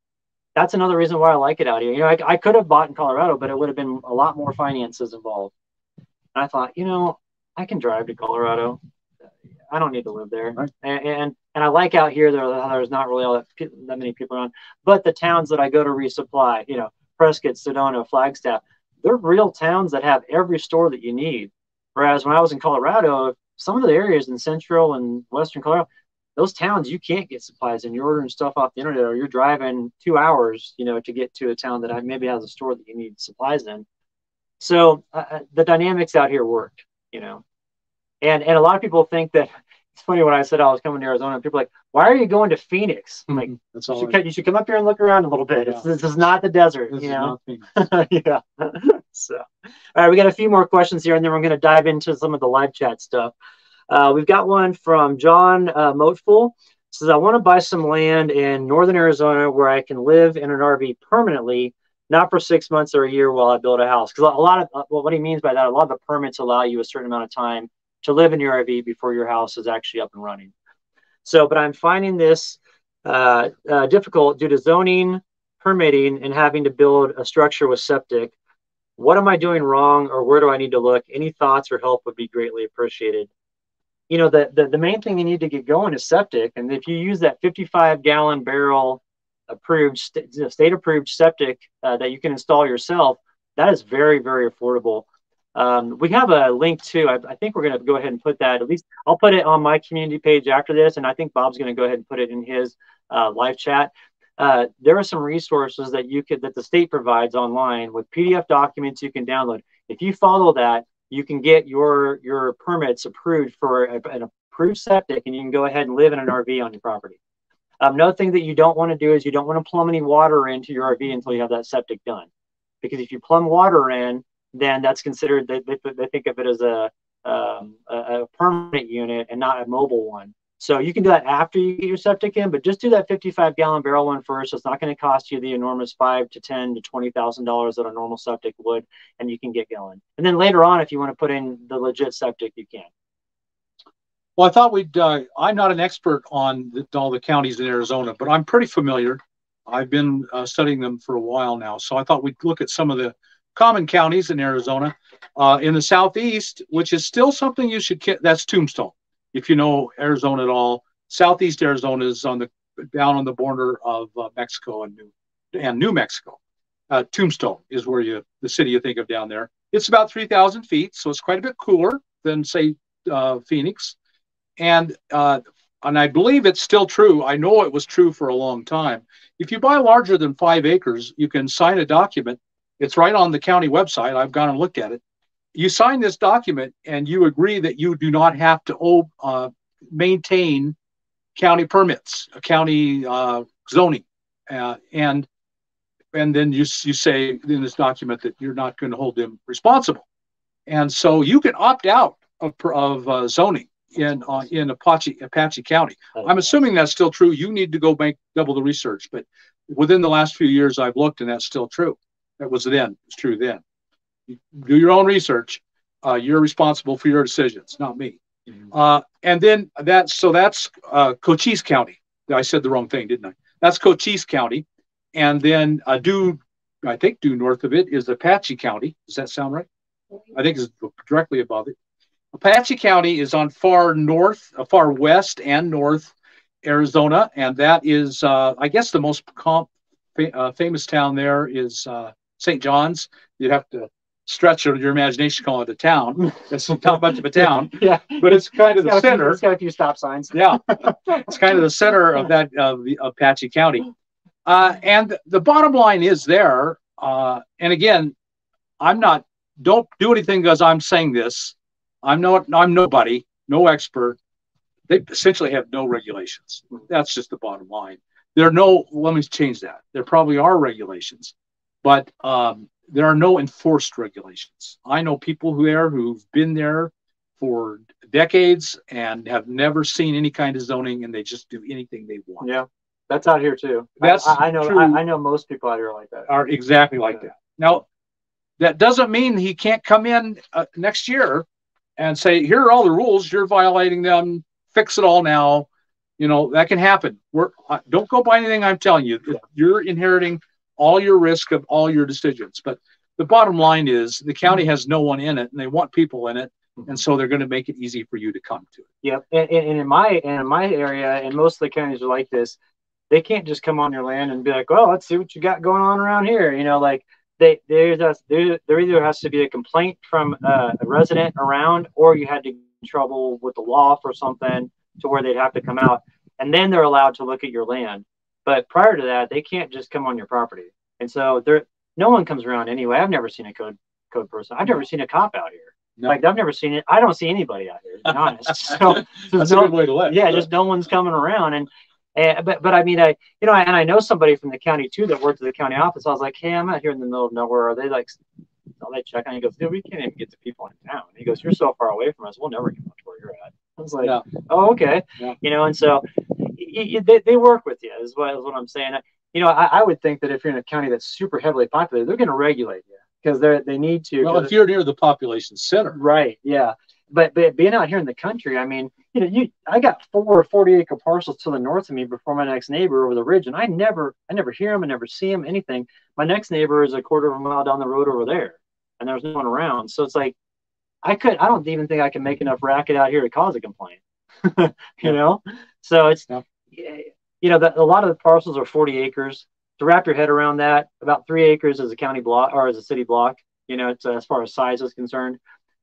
that's another reason why i like it out here you know i, I could have bought in colorado but it would have been a lot more finances involved and i thought you know i can drive to colorado i don't need to live there right. and, and, and i like out here there, there's not really all that, that many people around but the towns that i go to resupply you know prescott sedona flagstaff they're real towns that have every store that you need. Whereas when I was in Colorado, some of the areas in central and western Colorado, those towns you can't get supplies and you're ordering stuff off the internet or you're driving two hours, you know, to get to a town that maybe has a store that you need supplies in. So uh, uh, the dynamics out here worked, you know, and and a lot of people think that it's funny when I said I was coming to Arizona, people are like, why are you going to Phoenix? I'm like, mm-hmm. That's all you, should, you should come up here and look around a little bit. Yeah. This is not the desert, this you know? yeah. so, all right, we got a few more questions here, and then we're going to dive into some of the live chat stuff. Uh, we've got one from John uh. Says, I want to buy some land in northern Arizona where I can live in an RV permanently, not for six months or a year while I build a house. Because a lot of uh, what he means by that, a lot of the permits allow you a certain amount of time to live in your RV before your house is actually up and running. So, but I'm finding this uh, uh, difficult due to zoning, permitting, and having to build a structure with septic. What am I doing wrong, or where do I need to look? Any thoughts or help would be greatly appreciated. You know, the, the, the main thing you need to get going is septic. And if you use that 55 gallon barrel approved, st- state approved septic uh, that you can install yourself, that is very, very affordable. Um, we have a link too. I, I think we're going to go ahead and put that. At least I'll put it on my community page after this, and I think Bob's going to go ahead and put it in his uh, live chat. Uh, there are some resources that you could that the state provides online with PDF documents you can download. If you follow that, you can get your your permits approved for a, an approved septic, and you can go ahead and live in an RV on your property. Um, another thing that you don't want to do is you don't want to plumb any water into your RV until you have that septic done, because if you plumb water in, then that's considered they, they, they think of it as a, um, a, permanent unit and not a mobile one. So you can do that after you get your septic in, but just do that 55 gallon barrel one first. It's not going to cost you the enormous five to ten to twenty thousand dollars that a normal septic would, and you can get going. And then later on, if you want to put in the legit septic, you can. Well, I thought we'd. Uh, I'm not an expert on the, all the counties in Arizona, but I'm pretty familiar. I've been uh, studying them for a while now, so I thought we'd look at some of the common counties in Arizona. Uh, in the southeast, which is still something you should. That's Tombstone. If you know Arizona at all, southeast Arizona is on the down on the border of uh, Mexico and New and New Mexico. Uh, Tombstone is where you the city you think of down there. It's about three thousand feet, so it's quite a bit cooler than say uh, Phoenix, and uh, and I believe it's still true. I know it was true for a long time. If you buy larger than five acres, you can sign a document it's right on the county website. I've gone and looked at it. You sign this document and you agree that you do not have to uh, maintain county permits, county uh, zoning, uh, and and then you you say in this document that you're not going to hold them responsible, and so you can opt out of, of uh, zoning in uh, in Apache Apache County. I'm assuming that's still true. You need to go make double the research, but within the last few years I've looked, and that's still true. That was then. It's true then. You do your own research. Uh, you're responsible for your decisions, not me. Mm-hmm. Uh, and then that's so that's uh, Cochise County. I said the wrong thing, didn't I? That's Cochise County, and then uh, due, I think due north of it is Apache County. Does that sound right? I think it's directly above it. Apache County is on far north, uh, far west and north Arizona, and that is, uh, I guess, the most comp, fa- uh, famous town there is uh, St. John's, you'd have to stretch your, your imagination, call it a town. It's not much of a town, yeah, but it's kind of the center. Few, it's got a few stop signs. yeah, it's kind of the center of that of the Apache County. Uh, and the bottom line is there. Uh, and again, I'm not. Don't do anything because I'm saying this. I'm not. I'm nobody. No expert. They essentially have no regulations. That's just the bottom line. There are no. Let me change that. There probably are regulations but um, there are no enforced regulations. I know people who there who've been there for decades and have never seen any kind of zoning, and they just do anything they want. Yeah, that's out here too. That's I, I know. I, I, know most people out here like that. Are exactly like yeah. that. Now, that doesn't mean he can't come in uh, next year and say, "Here are all the rules. You're violating them. Fix it all now." You know that can happen. We're, uh, don't go by anything I'm telling you. Yeah. You're inheriting all your risk of all your decisions. But the bottom line is the county mm-hmm. has no one in it and they want people in it. Mm-hmm. And so they're going to make it easy for you to come to it. Yep. And, and in my and in my area, and most of the counties are like this, they can't just come on your land and be like, well, let's see what you got going on around here. You know, like they there's a, there, there either has to be a complaint from uh, a resident around, or you had to trouble with the law for something to where they'd have to come out, and then they're allowed to look at your land. But prior to that, they can't just come on your property. And so there, no one comes around anyway. I've never seen a code code person. I've never seen a cop out here. No. Like I've never seen it. I don't see anybody out here. To be honest. So That's a good way to live. yeah, just no one's coming around. And, and but but I mean, I you know, and I know somebody from the county too that worked at the county office. I was like, hey, I'm out here in the middle of nowhere. Are they like? Are they check on? He goes, dude, we can't even get to people in town. He goes, you're so far away from us, we'll never get much where you're at. I was like, Yeah. oh, okay, Yeah. you know, and so y- y- they, they work with you is what, is what I'm saying. You know, I, I would think that if you're in a county that's super heavily populated, they're going to regulate you because they they need to. Well, if you're near the population center, Right. Yeah. But but being out here in the country, I mean, you know, you I got four 40 acre parcels to the north of me before my next neighbor over the ridge, and I never I never hear them, I never see them, anything. My next neighbor is a quarter of a mile down the road over there, and there's no one around. So it's like I could I don't even think I can make enough racket out here to cause a complaint. you know, so it's Yeah. You know that a lot of the parcels are 40 acres. To wrap your head around that, about three acres is a county block or as a city block. You know, it's uh, as far as size is concerned.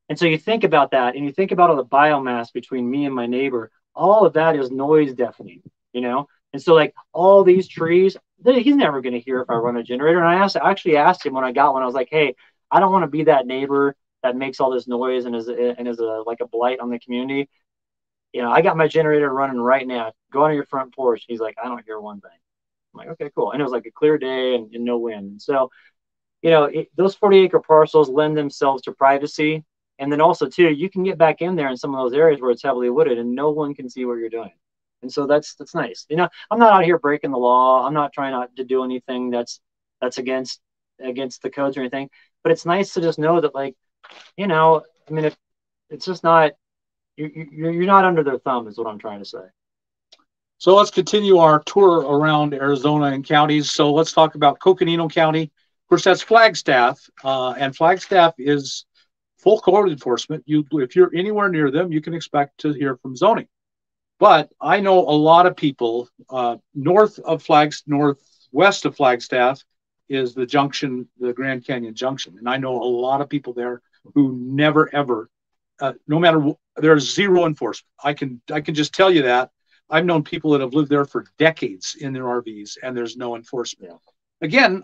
And so you think about that and you think about all the biomass between me and my neighbor, all of that is noise deafening, you know? And so like all these trees, he's never going to hear if I run a generator. And I asked, I actually asked him when I got one, I was like, Hey, I don't want to be that neighbor that makes all this noise and is, and is a, like a blight on the community. You know, I got my generator running right now. Go on your front porch. He's like, I don't hear one thing. I'm like, okay, cool. And it was like a clear day and, and no wind. So, you know, it, those 40 acre parcels lend themselves to privacy. And then also too, you can get back in there in some of those areas where it's heavily wooded and no one can see what you're doing. And so that's that's nice. You know, I'm not out here breaking the law. I'm not trying not to do anything that's that's against against the codes or anything. But it's nice to just know that like, you know, I mean, if it's just not you you you're not under their thumb is what I'm trying to say. So let's continue our tour around Arizona and counties. So let's talk about Coconino County. Of course, that's Flagstaff, uh, and Flagstaff is full code enforcement. You, if you're anywhere near them, you can expect to hear from zoning. But I know a lot of people uh, north of Flags, northwest of Flagstaff, is the junction, the Grand Canyon Junction, and I know a lot of people there who never ever, uh, no matter there's zero enforcement. I can I can just tell you that I've known people that have lived there for decades in their RVs and there's no enforcement. Again,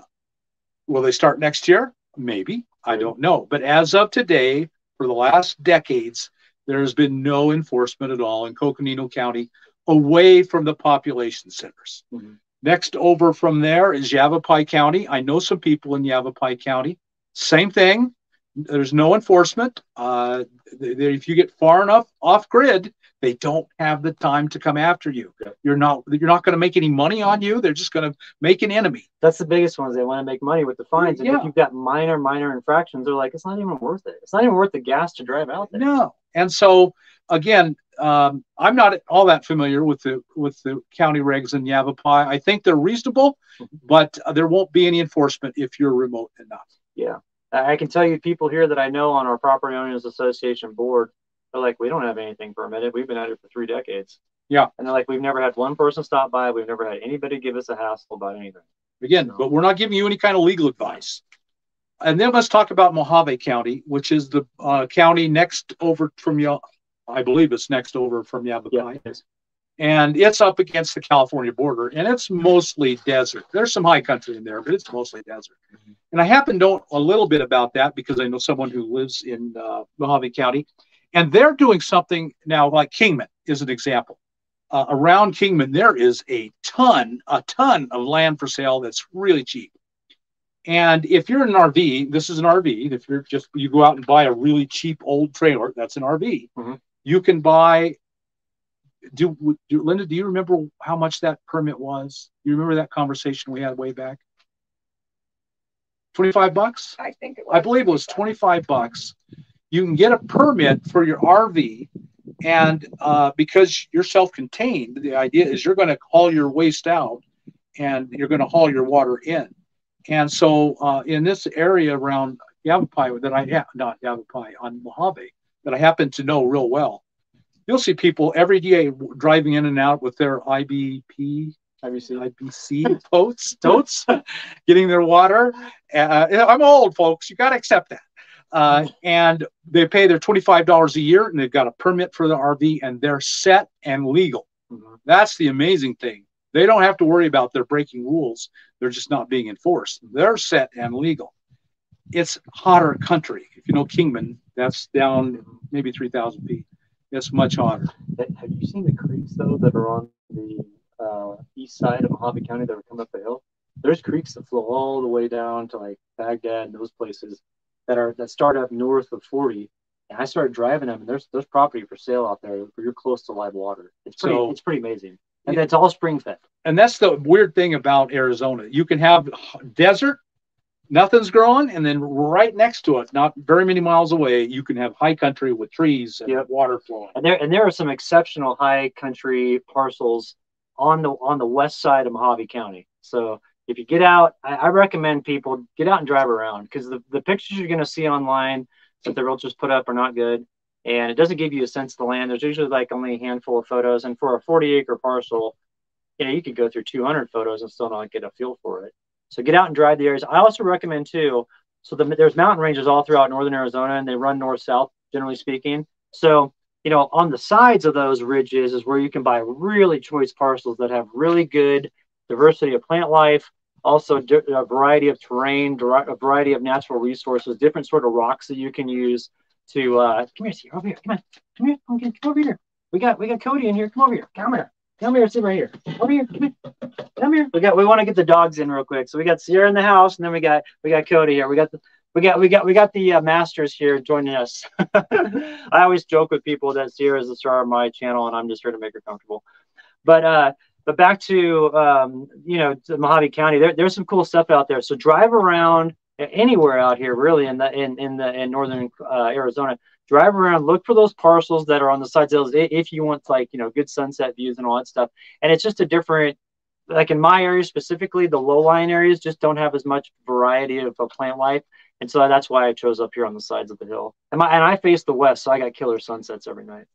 will they start next year? Maybe. I don't know. But as of today, for the last decades, there has been no enforcement at all in Coconino County away from the population centers. Mhm. Next over from there is Yavapai County. I know some people in Yavapai County. Same thing. There's no enforcement. Uh, they- they- if you get far enough off grid, they don't have the time to come after you. You're not you're not going to make any money on you. They're just going to make an enemy. That's the biggest ones. They want to make money with the fines. And Yeah. if you've got minor, minor infractions, they're like, it's not even worth it. It's not even worth the gas to drive out there. No. And so again, um, I'm not all that familiar with the with the county regs in Yavapai. I think they're reasonable, but uh, there won't be any enforcement if you're remote enough. Yeah. I can tell you people here that I know on our property owners association board, they're like, we don't have anything permitted. We've been at it for three decades. Yeah. And they're like, we've never had one person stop by. We've never had anybody give us a hassle about anything. Again, but we're not giving you any kind of legal advice. And then let's talk about Mohave County, which is the uh, county next over from you. I believe it's next over from Yavapai. Yes. And it's up against the California border, and it's mostly desert. There's some high country in there, but it's mostly desert. And I happen to know a little bit about that because I know someone who lives in uh, Mohave County, and they're doing something now. Like Kingman is an example. Uh, around Kingman, there is a ton, a ton of land for sale that's really cheap. And if you're in an RV, this is an RV. If you're just you go out and buy a really cheap old trailer, that's an RV. Mhm. You can buy do, do Linda, do you remember how much that permit was? You remember that conversation we had way back? 25 bucks? I think it was. I believe it was 25 bucks. You can get a permit for your RV. And uh, because you're self contained, the idea is you're going to haul your waste out and you're going to haul your water in. And so uh, in this area around Yavapai that I have, not Yavapai, on Mohave, that I happen to know real well, you'll see people every day driving in and out with their IBP, IBC. IBC totes, totes, getting their water. Uh, I'm old, folks. You got to accept that. Uh, and they pay their $25 a year and they've got a permit for the RV and they're set and legal. Mhm. That's the amazing thing. They don't have to worry about their breaking rules. They're just not being enforced. They're set and legal. it's hotter country. If you know Kingman, that's down maybe 3,000 feet. It's much hotter. Have you seen the creeks though that are on the uh, east side of Mohave County that are coming up the hill? There's creeks that flow all the way down to like Baghdad and those places that are that start up north of 40. And I started driving them, and there's there's property for sale out there where you're close to live water. It's pretty So- it's pretty amazing, and Yeah. it's all spring fed. And that's the weird thing about Arizona. You can have desert, nothing's growing, and then right next to it, not very many miles away, you can have high country with trees and Yep. water flowing. And there and there are some exceptional high country parcels on the on the west side of Mohave County. So if you get out, I, I recommend people get out and drive around because the, the pictures you're going to see online that the realtors put up are not good. And it doesn't give you a sense of the land. There's usually like only a handful of photos. And for a 40 acre parcel, you know, you could go through 200 photos and still not get a feel for it. So get out and drive the areas. I also recommend too. So the, there's mountain ranges all throughout northern Arizona, and they run north south, generally speaking. So you know, on the sides of those ridges is where you can buy really choice parcels that have really good diversity of plant life, also a variety of terrain, a variety of natural resources, different sort of rocks that you can use to. Uh, come here, see over here. Come on, come here, come, come over here. We got we got Cody in here. Come over here. Come here. Come here. Sit right here. Over here. Come here. Come here. We got. We want to get the dogs in real quick. So we got Sierra in the house, and then we got we got Cody here. We got the we got we got we got the uh, masters here joining us. I always joke with people that Sierra is the star of my channel, and I'm just here to make her comfortable. But uh, but back to um, you know to Mohave County, there, there's some cool stuff out there. So drive around anywhere out here, really in the in in the in northern uh, Arizona. Drive around, look for those parcels that are on the sides of those if you want like you know good sunset views and all that stuff. And it's just a different like in my area specifically, the low lying areas just don't have as much variety of, of plant life. And so that's why I chose up here on the sides of the hill. And, my, and I face the west, so I got killer sunsets every night.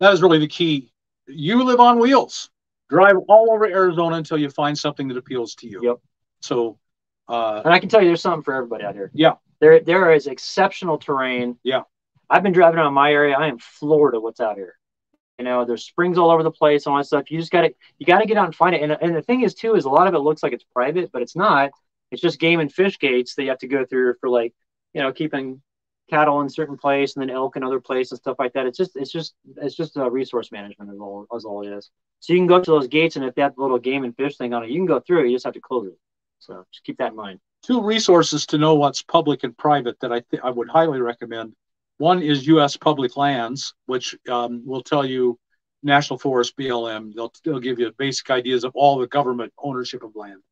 That is really the key. You live on wheels. Drive all over Arizona until you find something that appeals to you. Yep. So, uh, And I can tell you there's something for everybody out here. Yeah. There there is exceptional terrain. Yeah. I've been driving around my area. I am Florida. what's out here. You know, there's springs all over the place and all that stuff. You just gotta you gotta get out and find it. And, and the thing is too is a lot of it looks like it's private, but it's not. It's just game and fish gates that you have to go through for like, you know, keeping cattle in certain place and then elk in other place and stuff like that. It's just it's just it's just a resource management is all is all it is. So you can go to those gates and if that little game and fish thing on it, you can go through. You just have to close it. So just keep that in mind. two resources to know what's public and private that I th- I would highly recommend. One is U.S. Public Lands, which um, will tell you National Forest, BLM. They'll they'll give you basic ideas of all the government ownership of land.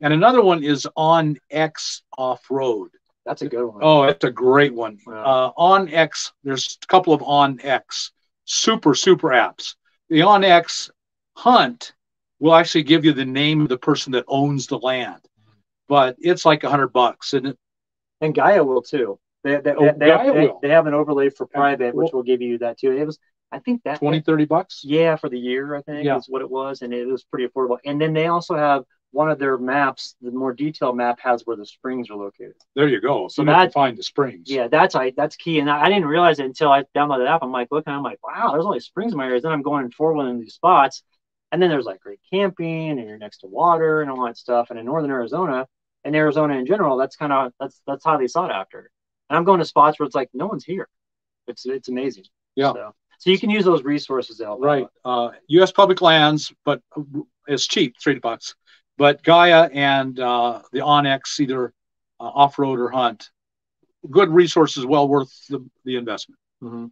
And another one is On X Off Road. That's a good one. Oh, that's a great one. Wow. Uh, onX, there's a couple of onX, super super apps. The onX Hunt will actually give you the name of the person that owns the land, but it's like a hundred bucks, and it, And Gaia will too. They, they, Oh, they, have, they, they have an overlay for private, which will give you that too. It was, I think that 20, 30 bucks. yeah, for the year, I think Yeah. is what it was, and it was pretty affordable. And then they also have one of their maps, the more detailed map has where the springs are located. There you go. So So you have to that- find the springs. Yeah, that's I that's key. And I, I didn't realize it until I downloaded the app. I'm like looking, I'm like, wow, there's only springs in my area. Then I'm going and forward in these spots, and then there's like great camping, and you're next to water and all that stuff. And in northern Arizona and Arizona in general, that's kind of that's that's highly sought after. And I'm going to spots where it's like no one's here. It's it's amazing. Yeah. So, so you can use those resources to help. out. Right. Uh, U.S. public lands, but it's cheap, three bucks. But Gaia and uh, the onX, either uh, off road or hunt, good resources, well worth the, the investment. hmm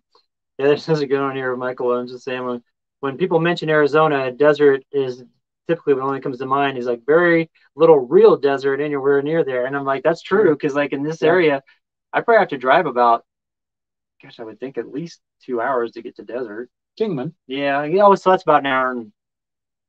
Yeah, this is a good one here, Michael. I'm just saying when when people mention Arizona, desert is typically what only comes to mind is like very little real desert anywhere near there. And I'm like, that's true because like in this Yeah. area, I probably have to drive about, gosh, I would think at least two hours to get to desert. Kingman. Yeah, yeah. So that's about an hour and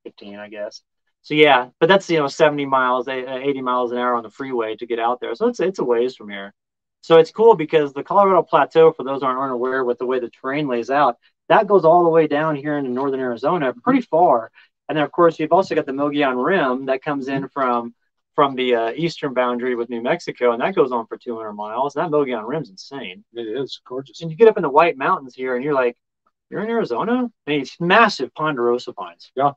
fifteen, I guess. So yeah, but that's you know 70 miles, eh, eh, 80 miles an hour on the freeway to get out there. So it's it's a ways from here. So it's cool because the Colorado Plateau, for those who aren't aware with the way the terrain lays out, that goes all the way down here into northern Arizona, pretty far. And then of course you've also got the Mogollon Rim that comes in from from the uh, eastern boundary with New Mexico, and that goes on for 200 miles. That Mogollon Rim's insane. It is gorgeous. And you get up in the White Mountains here, and you're like, you're in Arizona? And it's massive ponderosa pines. Yeah.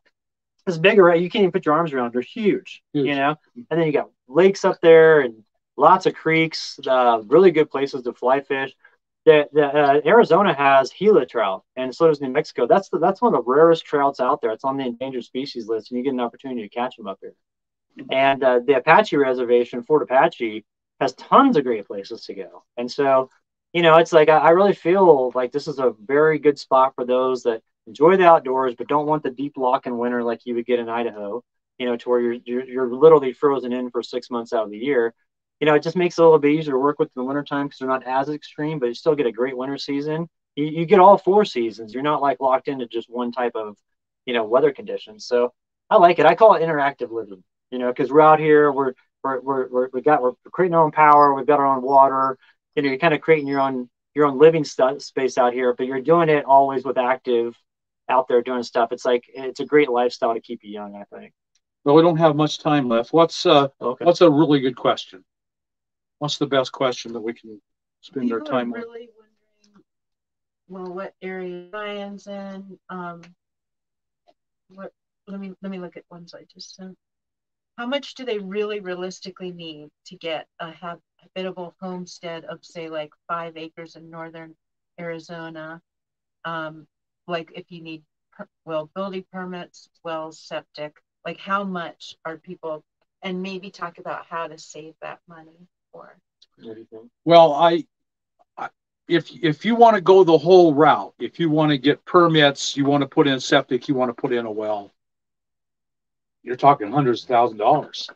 It's bigger, right? You can't even put your arms around. They're huge, Huge. you know? And then you got lakes up there and lots of creeks, uh, really good places to fly fish. The, the uh, Arizona has Gila trout, and so does New Mexico. That's the, that's one of the rarest trouts out there. It's on the endangered species list, and you get an opportunity to catch them up here. And uh, the Apache Reservation, Fort Apache, has tons of great places to go. And so, you know, it's like I, I really feel like this is a very good spot for those that enjoy the outdoors but don't want the deep lock in winter like you would get in Idaho. You know, to where you're you're, you're literally frozen in for six months out of the year you know, it just makes it a little bit easier to work with in the wintertime because they're not as extreme, but you still get a great winter season. You, you get all four seasons. You're not like locked into just one type of, you know, weather conditions. So I like it. I call it interactive living, you know, because we're out here, we're, we're, we're, we're, got, we're creating our own power. We've got our own water, you know, you're kind of creating your own, your own living st- space out here, but you're doing it always with active out there doing stuff. It's like, it's a great lifestyle to keep you young, I think. Well, we don't have much time left. What's uh, okay. what's a really good question? what's the best question that we can spend People our time are really wondering, well, what area Ryan's in. Um, what? Let me let me look at ones I just sent. How much do they really realistically need to get a habitable homestead of say like five acres in northern Arizona? Um, like if you need well building permits, well septic, like how much are people and maybe talk about how to save that money for? Well, I, I if if you want to go the whole route, if you want to get permits, you want to put in septic, you want to put in a well, you're talking hundreds of thousand dollars.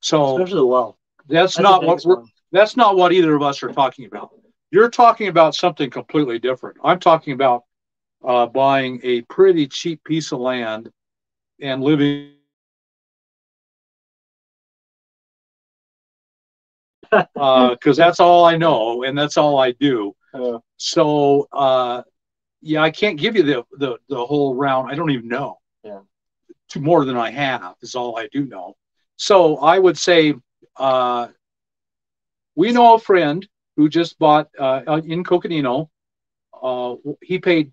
So especially the well. That's, that's not what we're, one. that's not what either of us are talking about. You're talking about something completely different. I'm talking about uh, buying a pretty cheap piece of land and living because uh, that's all I know and that's all I do. Uh, so uh, yeah, I can't give you the, the the whole round. I don't even know. Yeah, to more than I have is all I do know. So I would say uh, we know a friend who just bought uh, in Coconino. Uh, he paid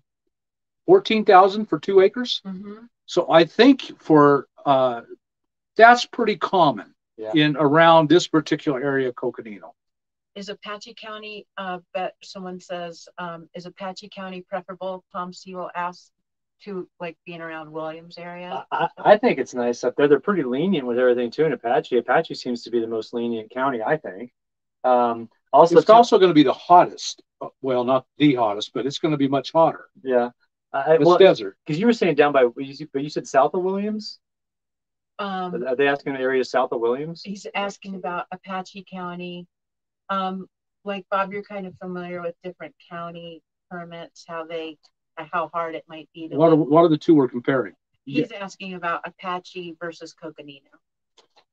fourteen thousand for two acres. Mm-hmm. So I think for uh, that's pretty common yeah. in around this particular area of Coconino. Is Apache County, uh, bet someone says, um, is Apache County preferable? Tom Sewell asked to like being around Williams area. I, I think it's nice up there. They're pretty lenient with everything too in Apache. Apache seems to be the most lenient county, I think. Um, also, it's also going to be the hottest. Uh, well, not the hottest, but it's going to be much hotter. Yeah, I, it's well, desert. Because you were saying down by, but you said south of Williams. Um, Are they asking the area south of Williams? He's asking about Apache County. Um, like Bob, you're kind of familiar with different county permits, how they, how hard it might be. To what are, what are the two we're comparing? He's yeah. asking about Apache versus Coconino.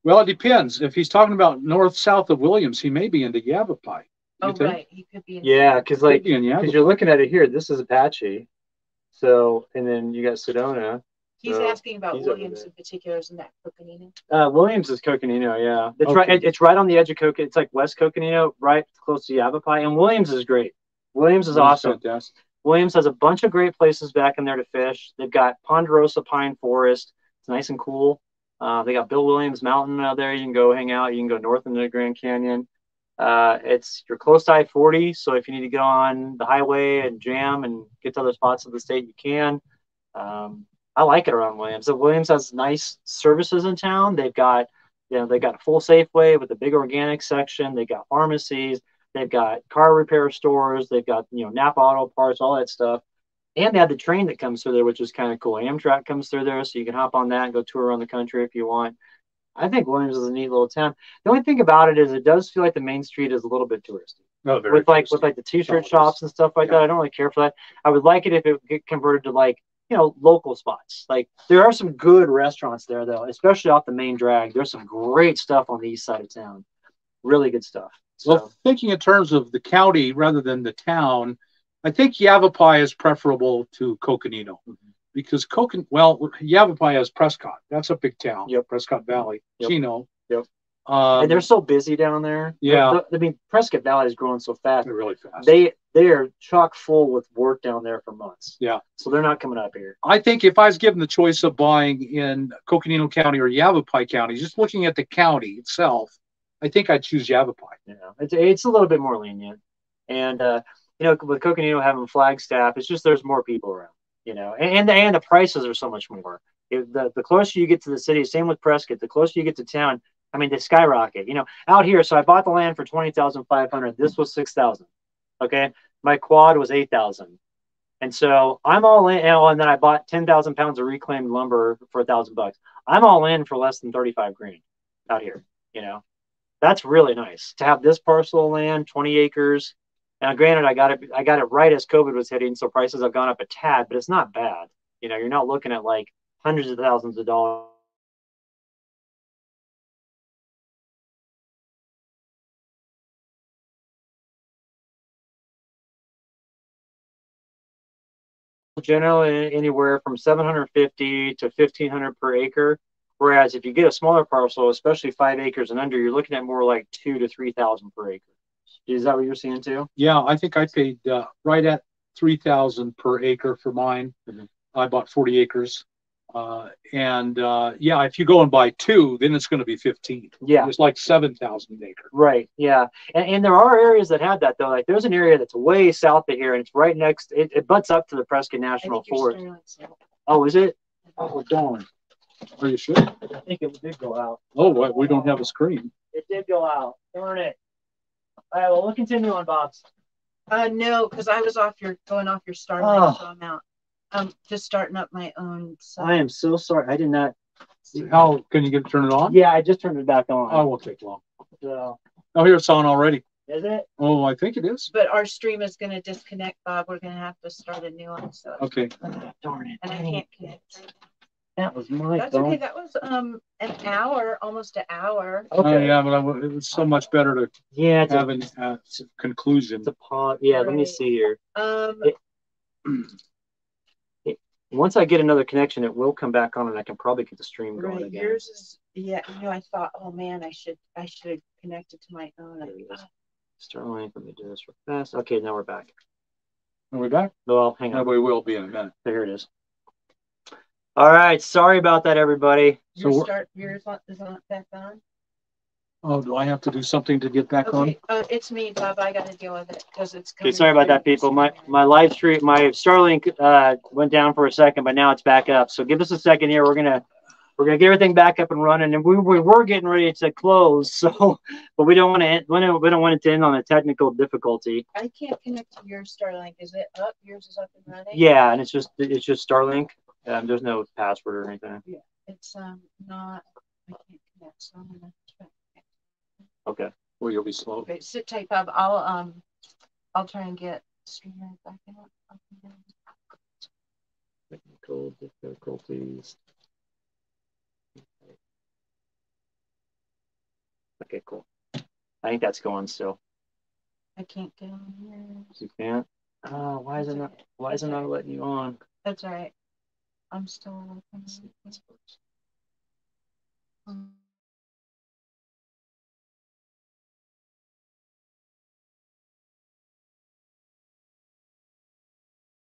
Well, it depends. If he's talking about north south of Williams, he may be into Yavapai. Oh, think? right. He could be. yeah, because like because you're looking at it here. This is Apache. So and then you got Sedona. He's so asking about Williams in particular, isn't that Coconino? Uh, Williams is Coconino, yeah. It's okay. right. it's right on the edge of Coconino. It's like West Coconino, right close to Yavapai. And Williams is great. Williams is awesome. Fantastic. Williams has a bunch of great places back in there to fish. They've got Ponderosa Pine Forest. It's nice and cool. Uh, they got Bill Williams Mountain out there. You can go hang out. You can go north into the Grand Canyon. Uh, it's you're close to I-40, so if you need to get on the highway and jam and get to other spots of the state, you can. Um, I like it around Williams. So Williams has nice services in town. They've got, you know, they got a full Safeway with a big organic section. They got pharmacies. They've got car repair stores. They've got, you know, Napa Auto Parts, all that stuff. And they have the train that comes through there, which is kind of cool. Amtrak comes through there, so you can hop on that and go tour around the country if you want. I think Williams is a neat little town. The only thing about it is it does feel like the main street is a little bit touristy. Oh, with like with like the t-shirt shops and stuff like yeah. that. I don't really care for that. I would like it if it get converted to like you know, local spots. Like there are some good restaurants there though, especially off the main drag. There's some great stuff on the east side of town. Really good stuff. So. Well, thinking in terms of the county rather than the town, I think Yavapai is preferable to Coconino mm-hmm. because Cocon well, Yavapai has Prescott. That's a big town. Yep. Prescott Valley. Yep. Chino. Yep. Um, and they're so busy down there. Yeah. I mean, Prescott Valley is growing so fast. They're really fast. They they are chock full with work down there for months. Yeah. So they're not coming up here. I think if I was given the choice of buying in Coconino County or Yavapai County, just looking at the county itself, I think I'd choose Yavapai. Know, it's it's a little bit more lenient, and uh, you know, with Coconino having Flagstaff, it's just there's more people around. You know, and and the, and the prices are so much more. If the the closer you get to the city, same with Prescott. The closer you get to town, I mean, they skyrocket. You know, out here, so I bought the land for twenty thousand five hundred. This was six thousand. Okay, my quad was eight thousand. And so I'm all in, and then I bought 10,000 pounds of reclaimed lumber for a thousand bucks. I'm all in for less than 35 grand out here, you know, that's really nice to have this parcel of land, 20 acres. Now, granted, I got it, I got it right as COVID was hitting. So prices have gone up a tad, but it's not bad. You know, you're not looking at like hundreds of thousands of dollars generally anywhere from 750 to 1500 per acre. Whereas if you get a smaller parcel, especially five acres and under, you're looking at more like two to 3000 per acre. Is that what you're seeing too? Yeah, I think I paid uh, right at 3000 per acre for mine. Mhm. I bought 40 acres. Uh, and uh, yeah, if you go and buy two, then it's going to be 15. Yeah. It's like 7,000 acre. Right. Yeah. And, and there are areas that have that though. Like there's an area that's way south of here and it's right next, it, it butts up to the Prescott I National Forest. Oh, is it? Oh, darn. Are you sure? I think it did go out. Oh, what? We don't have a screen. It did go out. Darn it. All right. Well, we'll continue on, Bob's. Uh, no, because I was off your going off your Starlink, Oh. so I'm out. I'm just starting up my own. So I am so sorry. I did not. See how can you get turn it on? Yeah, I just turned it back on. Oh, it won't take long. So, Oh, here it's on already. is it? Oh, I think it is. but our stream is going to disconnect, Bob. We're going to have to start a new one. So Okay. Oh, darn it. and I can't connect. That was my That's okay. That was um an hour, almost an hour. Oh, Okay. yeah, but I, w- it was so much better to Yeah, it's a, have an uh, conclusion. it's a pause. Yeah, let me Right. see here. Um, Once I get another connection, it will come back on, and I can probably get the stream going right. again. Yours is yeah. You know, I thought, oh man, I should I should have connected to my own. There it is. Starlink. Let me do this real fast. Okay, now we're back. Are we back? Well, hang No, on. we will be in a minute. Here it is. All right. Sorry about that, everybody. So Your we're- start yours on, is on back on. Oh, do I have to do something to get back on? Uh, it's me, Bob. I got to deal with it because it's. Okay, sorry about that, people. My my live stream, my Starlink uh, went down for a second, but now it's back up. So give us a second here. We're gonna we're gonna get everything back up and running, and we, we were getting ready to close. So, but we don't want to end, we don't, we don't want it to end on a technical difficulty. I can't connect to your Starlink. Is it up? Yours is up and running. Yeah, and it's just it's just Starlink. Um, there's no password or anything. Yeah, It's um not. I can't connect. So I'm gonna try. Okay. Or you'll be slow. Okay, sit tight, Bob. I'll um, I'll try and get streamer back in. up and. Technical difficulties. Okay, cool. I think that's going still. I can't get on here. You can't. Oh, why is it not? Why is it not letting you on? That's all right. I'm still working. on it. Um,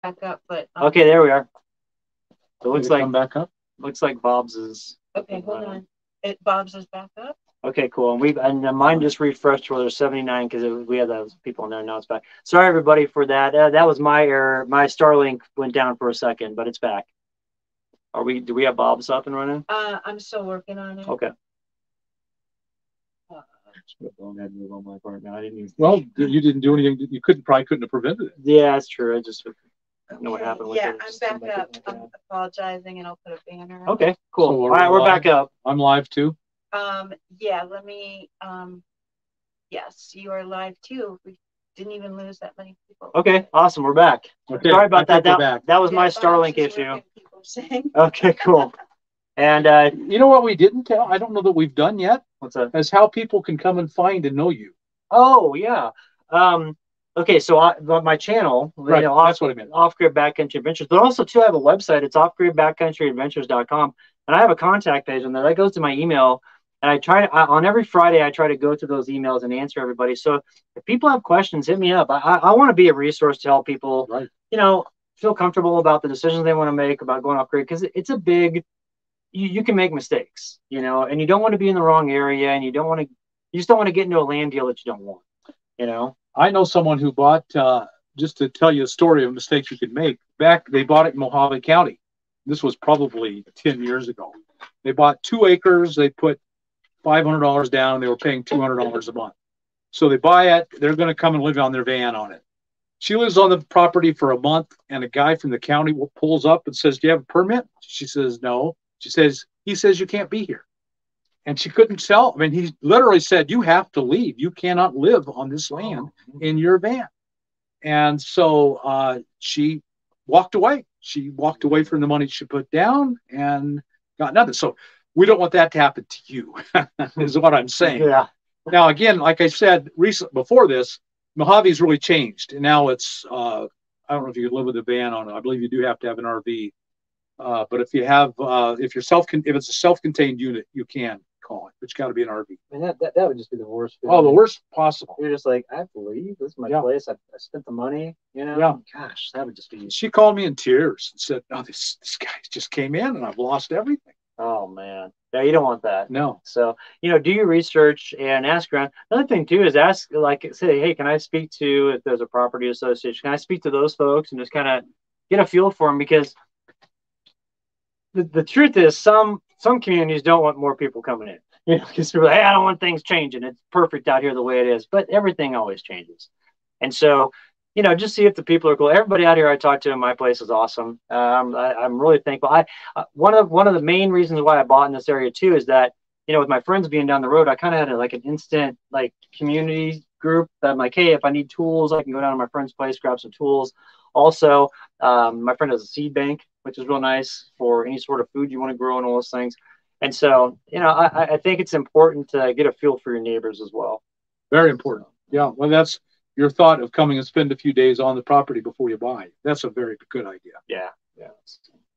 Back up, but um, Okay, there we are. It looks like back up. looks like Bob's is Okay, hold on. It Bob's is back up. okay. Cool. And we and uh, mine just refreshed where there's 79 because we had those people in there. Now it's back. Sorry everybody for that. Uh, that was my error. My Starlink went down for a second, but it's back. Are we? Do we have Bob's up and running? Uh, I'm still working on it. Okay. Uh, Don't have to move on my part now. I didn't even. Well, you didn't do anything. You couldn't probably couldn't have prevented it. Yeah, that's true. I just don't know what happened with Yeah, it. I'm Just back somebody up. did I'm apologizing, and I'll put a banner. up. Okay, cool. So All we're live? back up. I'm live too. Um, yeah, let me, um, yes, you are live too. We didn't even lose that many people. Okay, awesome. We're back. Okay. Sorry about I that. That, back. that was Yeah, my Starlink issue. Working, people are saying. Okay, cool. And uh, You know what we didn't tell? I don't know that we've done yet. what's that? Is how people can come and find and know you. Oh yeah. Um, okay, so I, my channel, you Right, know, off, that's what I meant. Off Grid Backcountry Adventures, but also too, I have a website. It's off offgridbackcountryadventures.com, and I have a contact page on there that goes to my email. And I try to I, on every Friday, I try to go to those emails and answer everybody. So if people have questions, hit me up. I, I, I want to be a resource to help people. Right. You know, feel comfortable about the decisions they want to make about going off grid because it's a big. You, you can make mistakes, you know, and you don't want to be in the wrong area, and you don't want to you just don't want to get into a land deal that you don't want. You know. I know someone who bought. Uh, just to tell you a story of mistakes you could make. Back they bought it in mohave County. This was probably ten years ago. They bought two acres. They put five hundred dollars down. And they were paying two hundred dollars a month. So they buy it. They're going to come and live on their van on it. She lives on the property for a month, and a guy from the county pulls up and says, "Do you have a permit?" She says, "No." She says, "He says you can't be here." And she couldn't sell. I mean, he literally said, "You have to leave. You cannot live on this land in your van." And so uh, she walked away. She walked away from the money she put down and got nothing. So we don't want that to happen to you, is what I'm saying. Yeah. Now, again, like I said recent before this, Mohave's really changed. And now it's, uh, I don't know if you live with a van on it. I believe you do have to have an RV. Uh, but if you have, uh, if you're self, if it's a self-contained unit, you can call it, It's got to be an RV. And that, that, that would just be the worst. Oh, the worst possible. You're just like, I have to leave. This is my Yeah. place. I, I spent the money. You know. Yeah. Gosh, that would just be. She called me in tears and said, "No, this this guy just came in and I've lost everything." Oh man. Yeah, you don't want that. No, So, you know, do your research and ask around. Another thing too is ask, like, say, hey, can I speak to if there's a property association? Can I speak to those folks and just kind of get a feel for them? Because the, the truth is, some some communities don't want more people coming in. You know, because people like, hey, I don't want things changing. It's perfect out here the way it is. But everything always changes. And so, you know, just see if the people are cool. Everybody out here I talked to in my place is awesome. Um, I, I'm really thankful. I uh, one of one of the main reasons why I bought in this area too is that you know with my friends being down the road, I kind of had a, like an instant like community group that I'm like, hey, if I need tools, I can go down to my friend's place, grab some tools. Also, um, my friend has a seed bank, which is real nice for any sort of food you want to grow and all those things. And so, you know, I, I think it's important to get a feel for your neighbors as well. very important. Yeah, well, that's your thought of coming and spend a few days on the property before you buy. That's a very good idea. Yeah, yeah.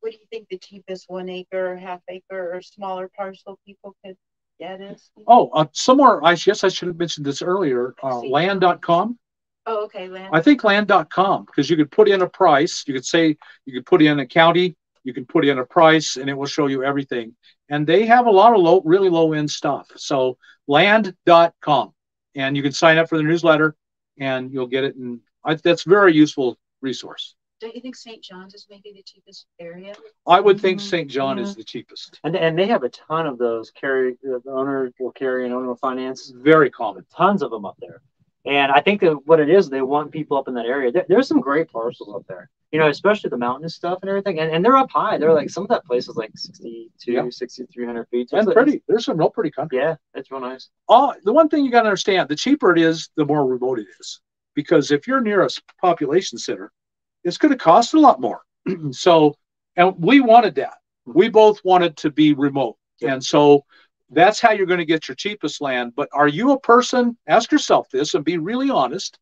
What do you think the cheapest one acre, half acre, or smaller parcel people could get is? Oh, uh, somewhere, I guess I should have mentioned this earlier. Uh, land.com. Oh, okay, land. I think land.com because you could put in a price. You could say you could put in a county, you can put in a price, and it will show you everything. And they have a lot of low, really low end stuff. So land.com, and you can sign up for the newsletter, and you'll get it. And I, that's a very useful resource. Don't you think St. Johns is maybe the cheapest area? I would think Mhm. St. John is the cheapest. And and they have a ton of those carry the owner will carry and owner will finance. Very common. Tons of them up there. And I think that what it is, they want people up in that area. There, there's some great parcels up there, you know, especially the mountainous stuff and everything. And, and they're up high. They're like, some of that place is like 62, Yeah. 6,300 feet. And it's- pretty. There's some real pretty country. Yeah, it's real nice. all the one thing you got to understand the cheaper it is the more remote it is because if you're near a population center it's going to cost a lot more so and we wanted that we both wanted to be remote Yeah. and so that's how you're going to get your cheapest land but are you a person ask yourself this and be really honest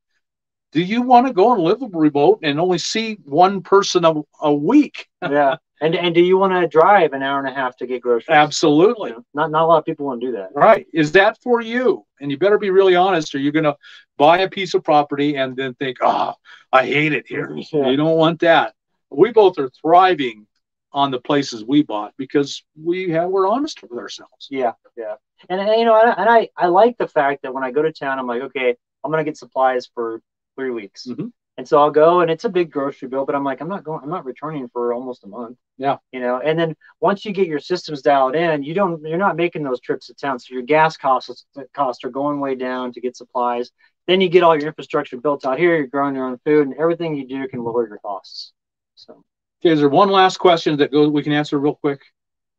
do you want to go and live remote and only see one person a, a week yeah. And and do you want to drive an hour and a half to get groceries? absolutely You know, Not not a lot of people want to do that. Right. Is that for you? And you better be really honest, or you're going to buy a piece of property and then think, oh, I hate it here. Yeah. You don't want that. We both are thriving on the places we bought because we have, we're honest with ourselves. Yeah, yeah. And, and you know, and, I- and I I like the fact that when I go to town, I'm like, okay, I'm gonna get supplies for three weeks, Mhm. and so I'll go, and it's a big grocery bill, but I'm like, I'm not going, I'm not returning for almost a month. Yeah. You know, and then once you get your systems dialed in, you don't, you're not making those trips to town, so your gas costs costs are going way down to get supplies. Then you get all your infrastructure built out here. You're growing your own food, and everything you do can lower your costs. So Okay, is there one last question that goes we can answer real quick?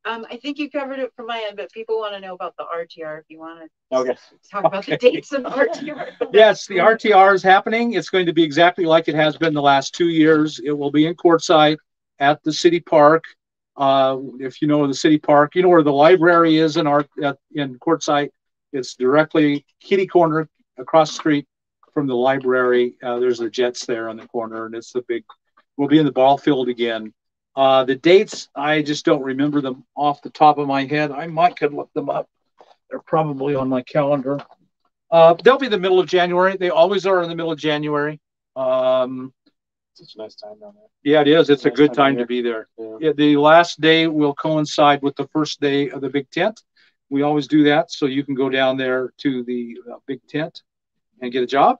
Um, I think you covered it from my end, but people want to know about the RTR if you want to okay. talk about the dates of the RTR. Yes, the RTR is happening. It's going to be exactly like it has been the last two years. It will be in Quartzsite at the city park. Uh, if you know the city park, you know where the library is in our at, in Quartzsite. It's directly kitty corner across the street from the library. Uh, there's the Jets there on the corner, and it's the big. We'll be in the ball field again. Uh, the dates, I just don't remember them off the top of my head. I might could look them up. They're probably on my calendar. Uh, they'll be the middle of January. They always are in the middle of January. Um, Such a nice time down there. yeah, it is. It's a Nice good time time to be there. Yeah. Yeah, the last day will coincide with the first day of the big tent. We always do that, so you can go down there to the uh, big tent and get a job.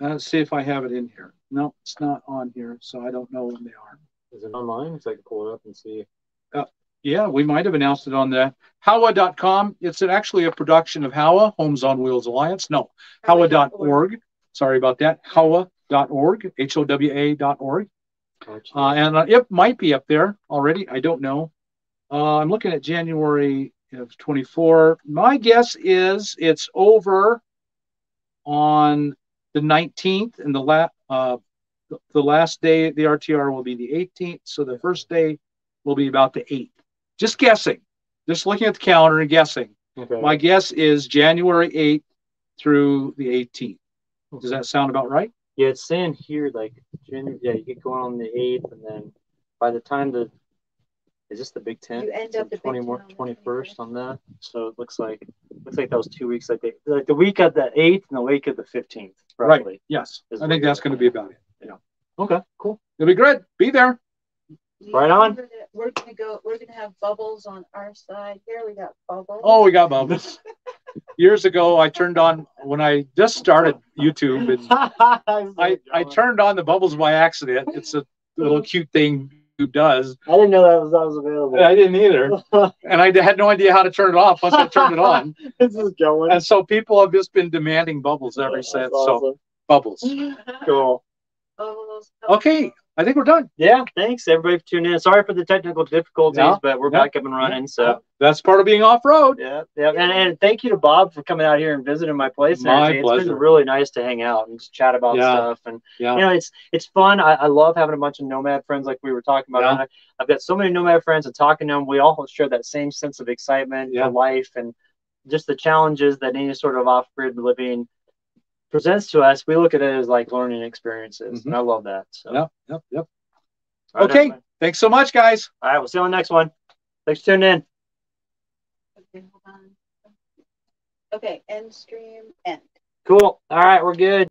Uh, let's see if I have it in here. No, it's not on here, so I don't know when they are. Is it online? So I can pull it up and see. Yeah, we might have announced it on the Howa.com. It's actually a production of Howa, Homes on Wheels Alliance. No, Howa.org. Sorry about that. Howa.org, H O W A.org. Gotcha. Uh, and uh, it might be up there already. I don't know. Uh, I'm looking at January of 24. My guess is it's over on the 19th, and the la- uh, the- the last day the RTR will be the 18th. So the first day will be about the 8th. Just guessing. Just looking at the calendar and guessing. okay. My guess is January 8th through the 18th. Does that sound about right? Yeah, it's saying here like January. Yeah, you get going on the eighth, and then by the time the is this the big tent? You end up the Big 20 Ten more, on the 21st on that. So it looks like looks like that was two weeks. Like the, like the week of the eighth and the week of the fifteenth. Right. Yes. I think that's we're going to be about it. Yeah. Okay. Cool. It'll be good. Be there. You Right on. remember that We're gonna go, we're gonna have bubbles on our side. Here we got bubbles. Oh, we got bubbles. Years ago, I turned on when I just started YouTube, and I I turned on the bubbles by accident. It's a little cute thing YouTube does. I didn't know that was that was available. I didn't either, and I had no idea how to turn it off once I turned it on. this is going. And so people have just been demanding bubbles ever That's since. So bubbles. cool. Bubbles. Okay, I think we're done. Yeah, thanks everybody for tuning in. Sorry for the technical difficulties, Yeah, but we're yeah, back up and running. So That's part of being off road. yeah, yeah, and, and thank you to Bob for coming out here and visiting my place. My. It's pleasure. been really nice to hang out and just chat about stuff. And Yeah. you know, it's it's fun. I, I love having a bunch of nomad friends like we were talking about. I, I've got so many nomad friends and talking to them. We all share that same sense of excitement for life and just the challenges that any sort of off grid living presents to us. We look at it as like learning experiences, Mhm. and I love that. So, Yep. Yep. Yep. all right, Okay. everybody. Thanks so much, guys. All right, we'll see you on the next one. Thanks for tuning in. Okay. Okay, end stream, end. Cool. All right, we're good.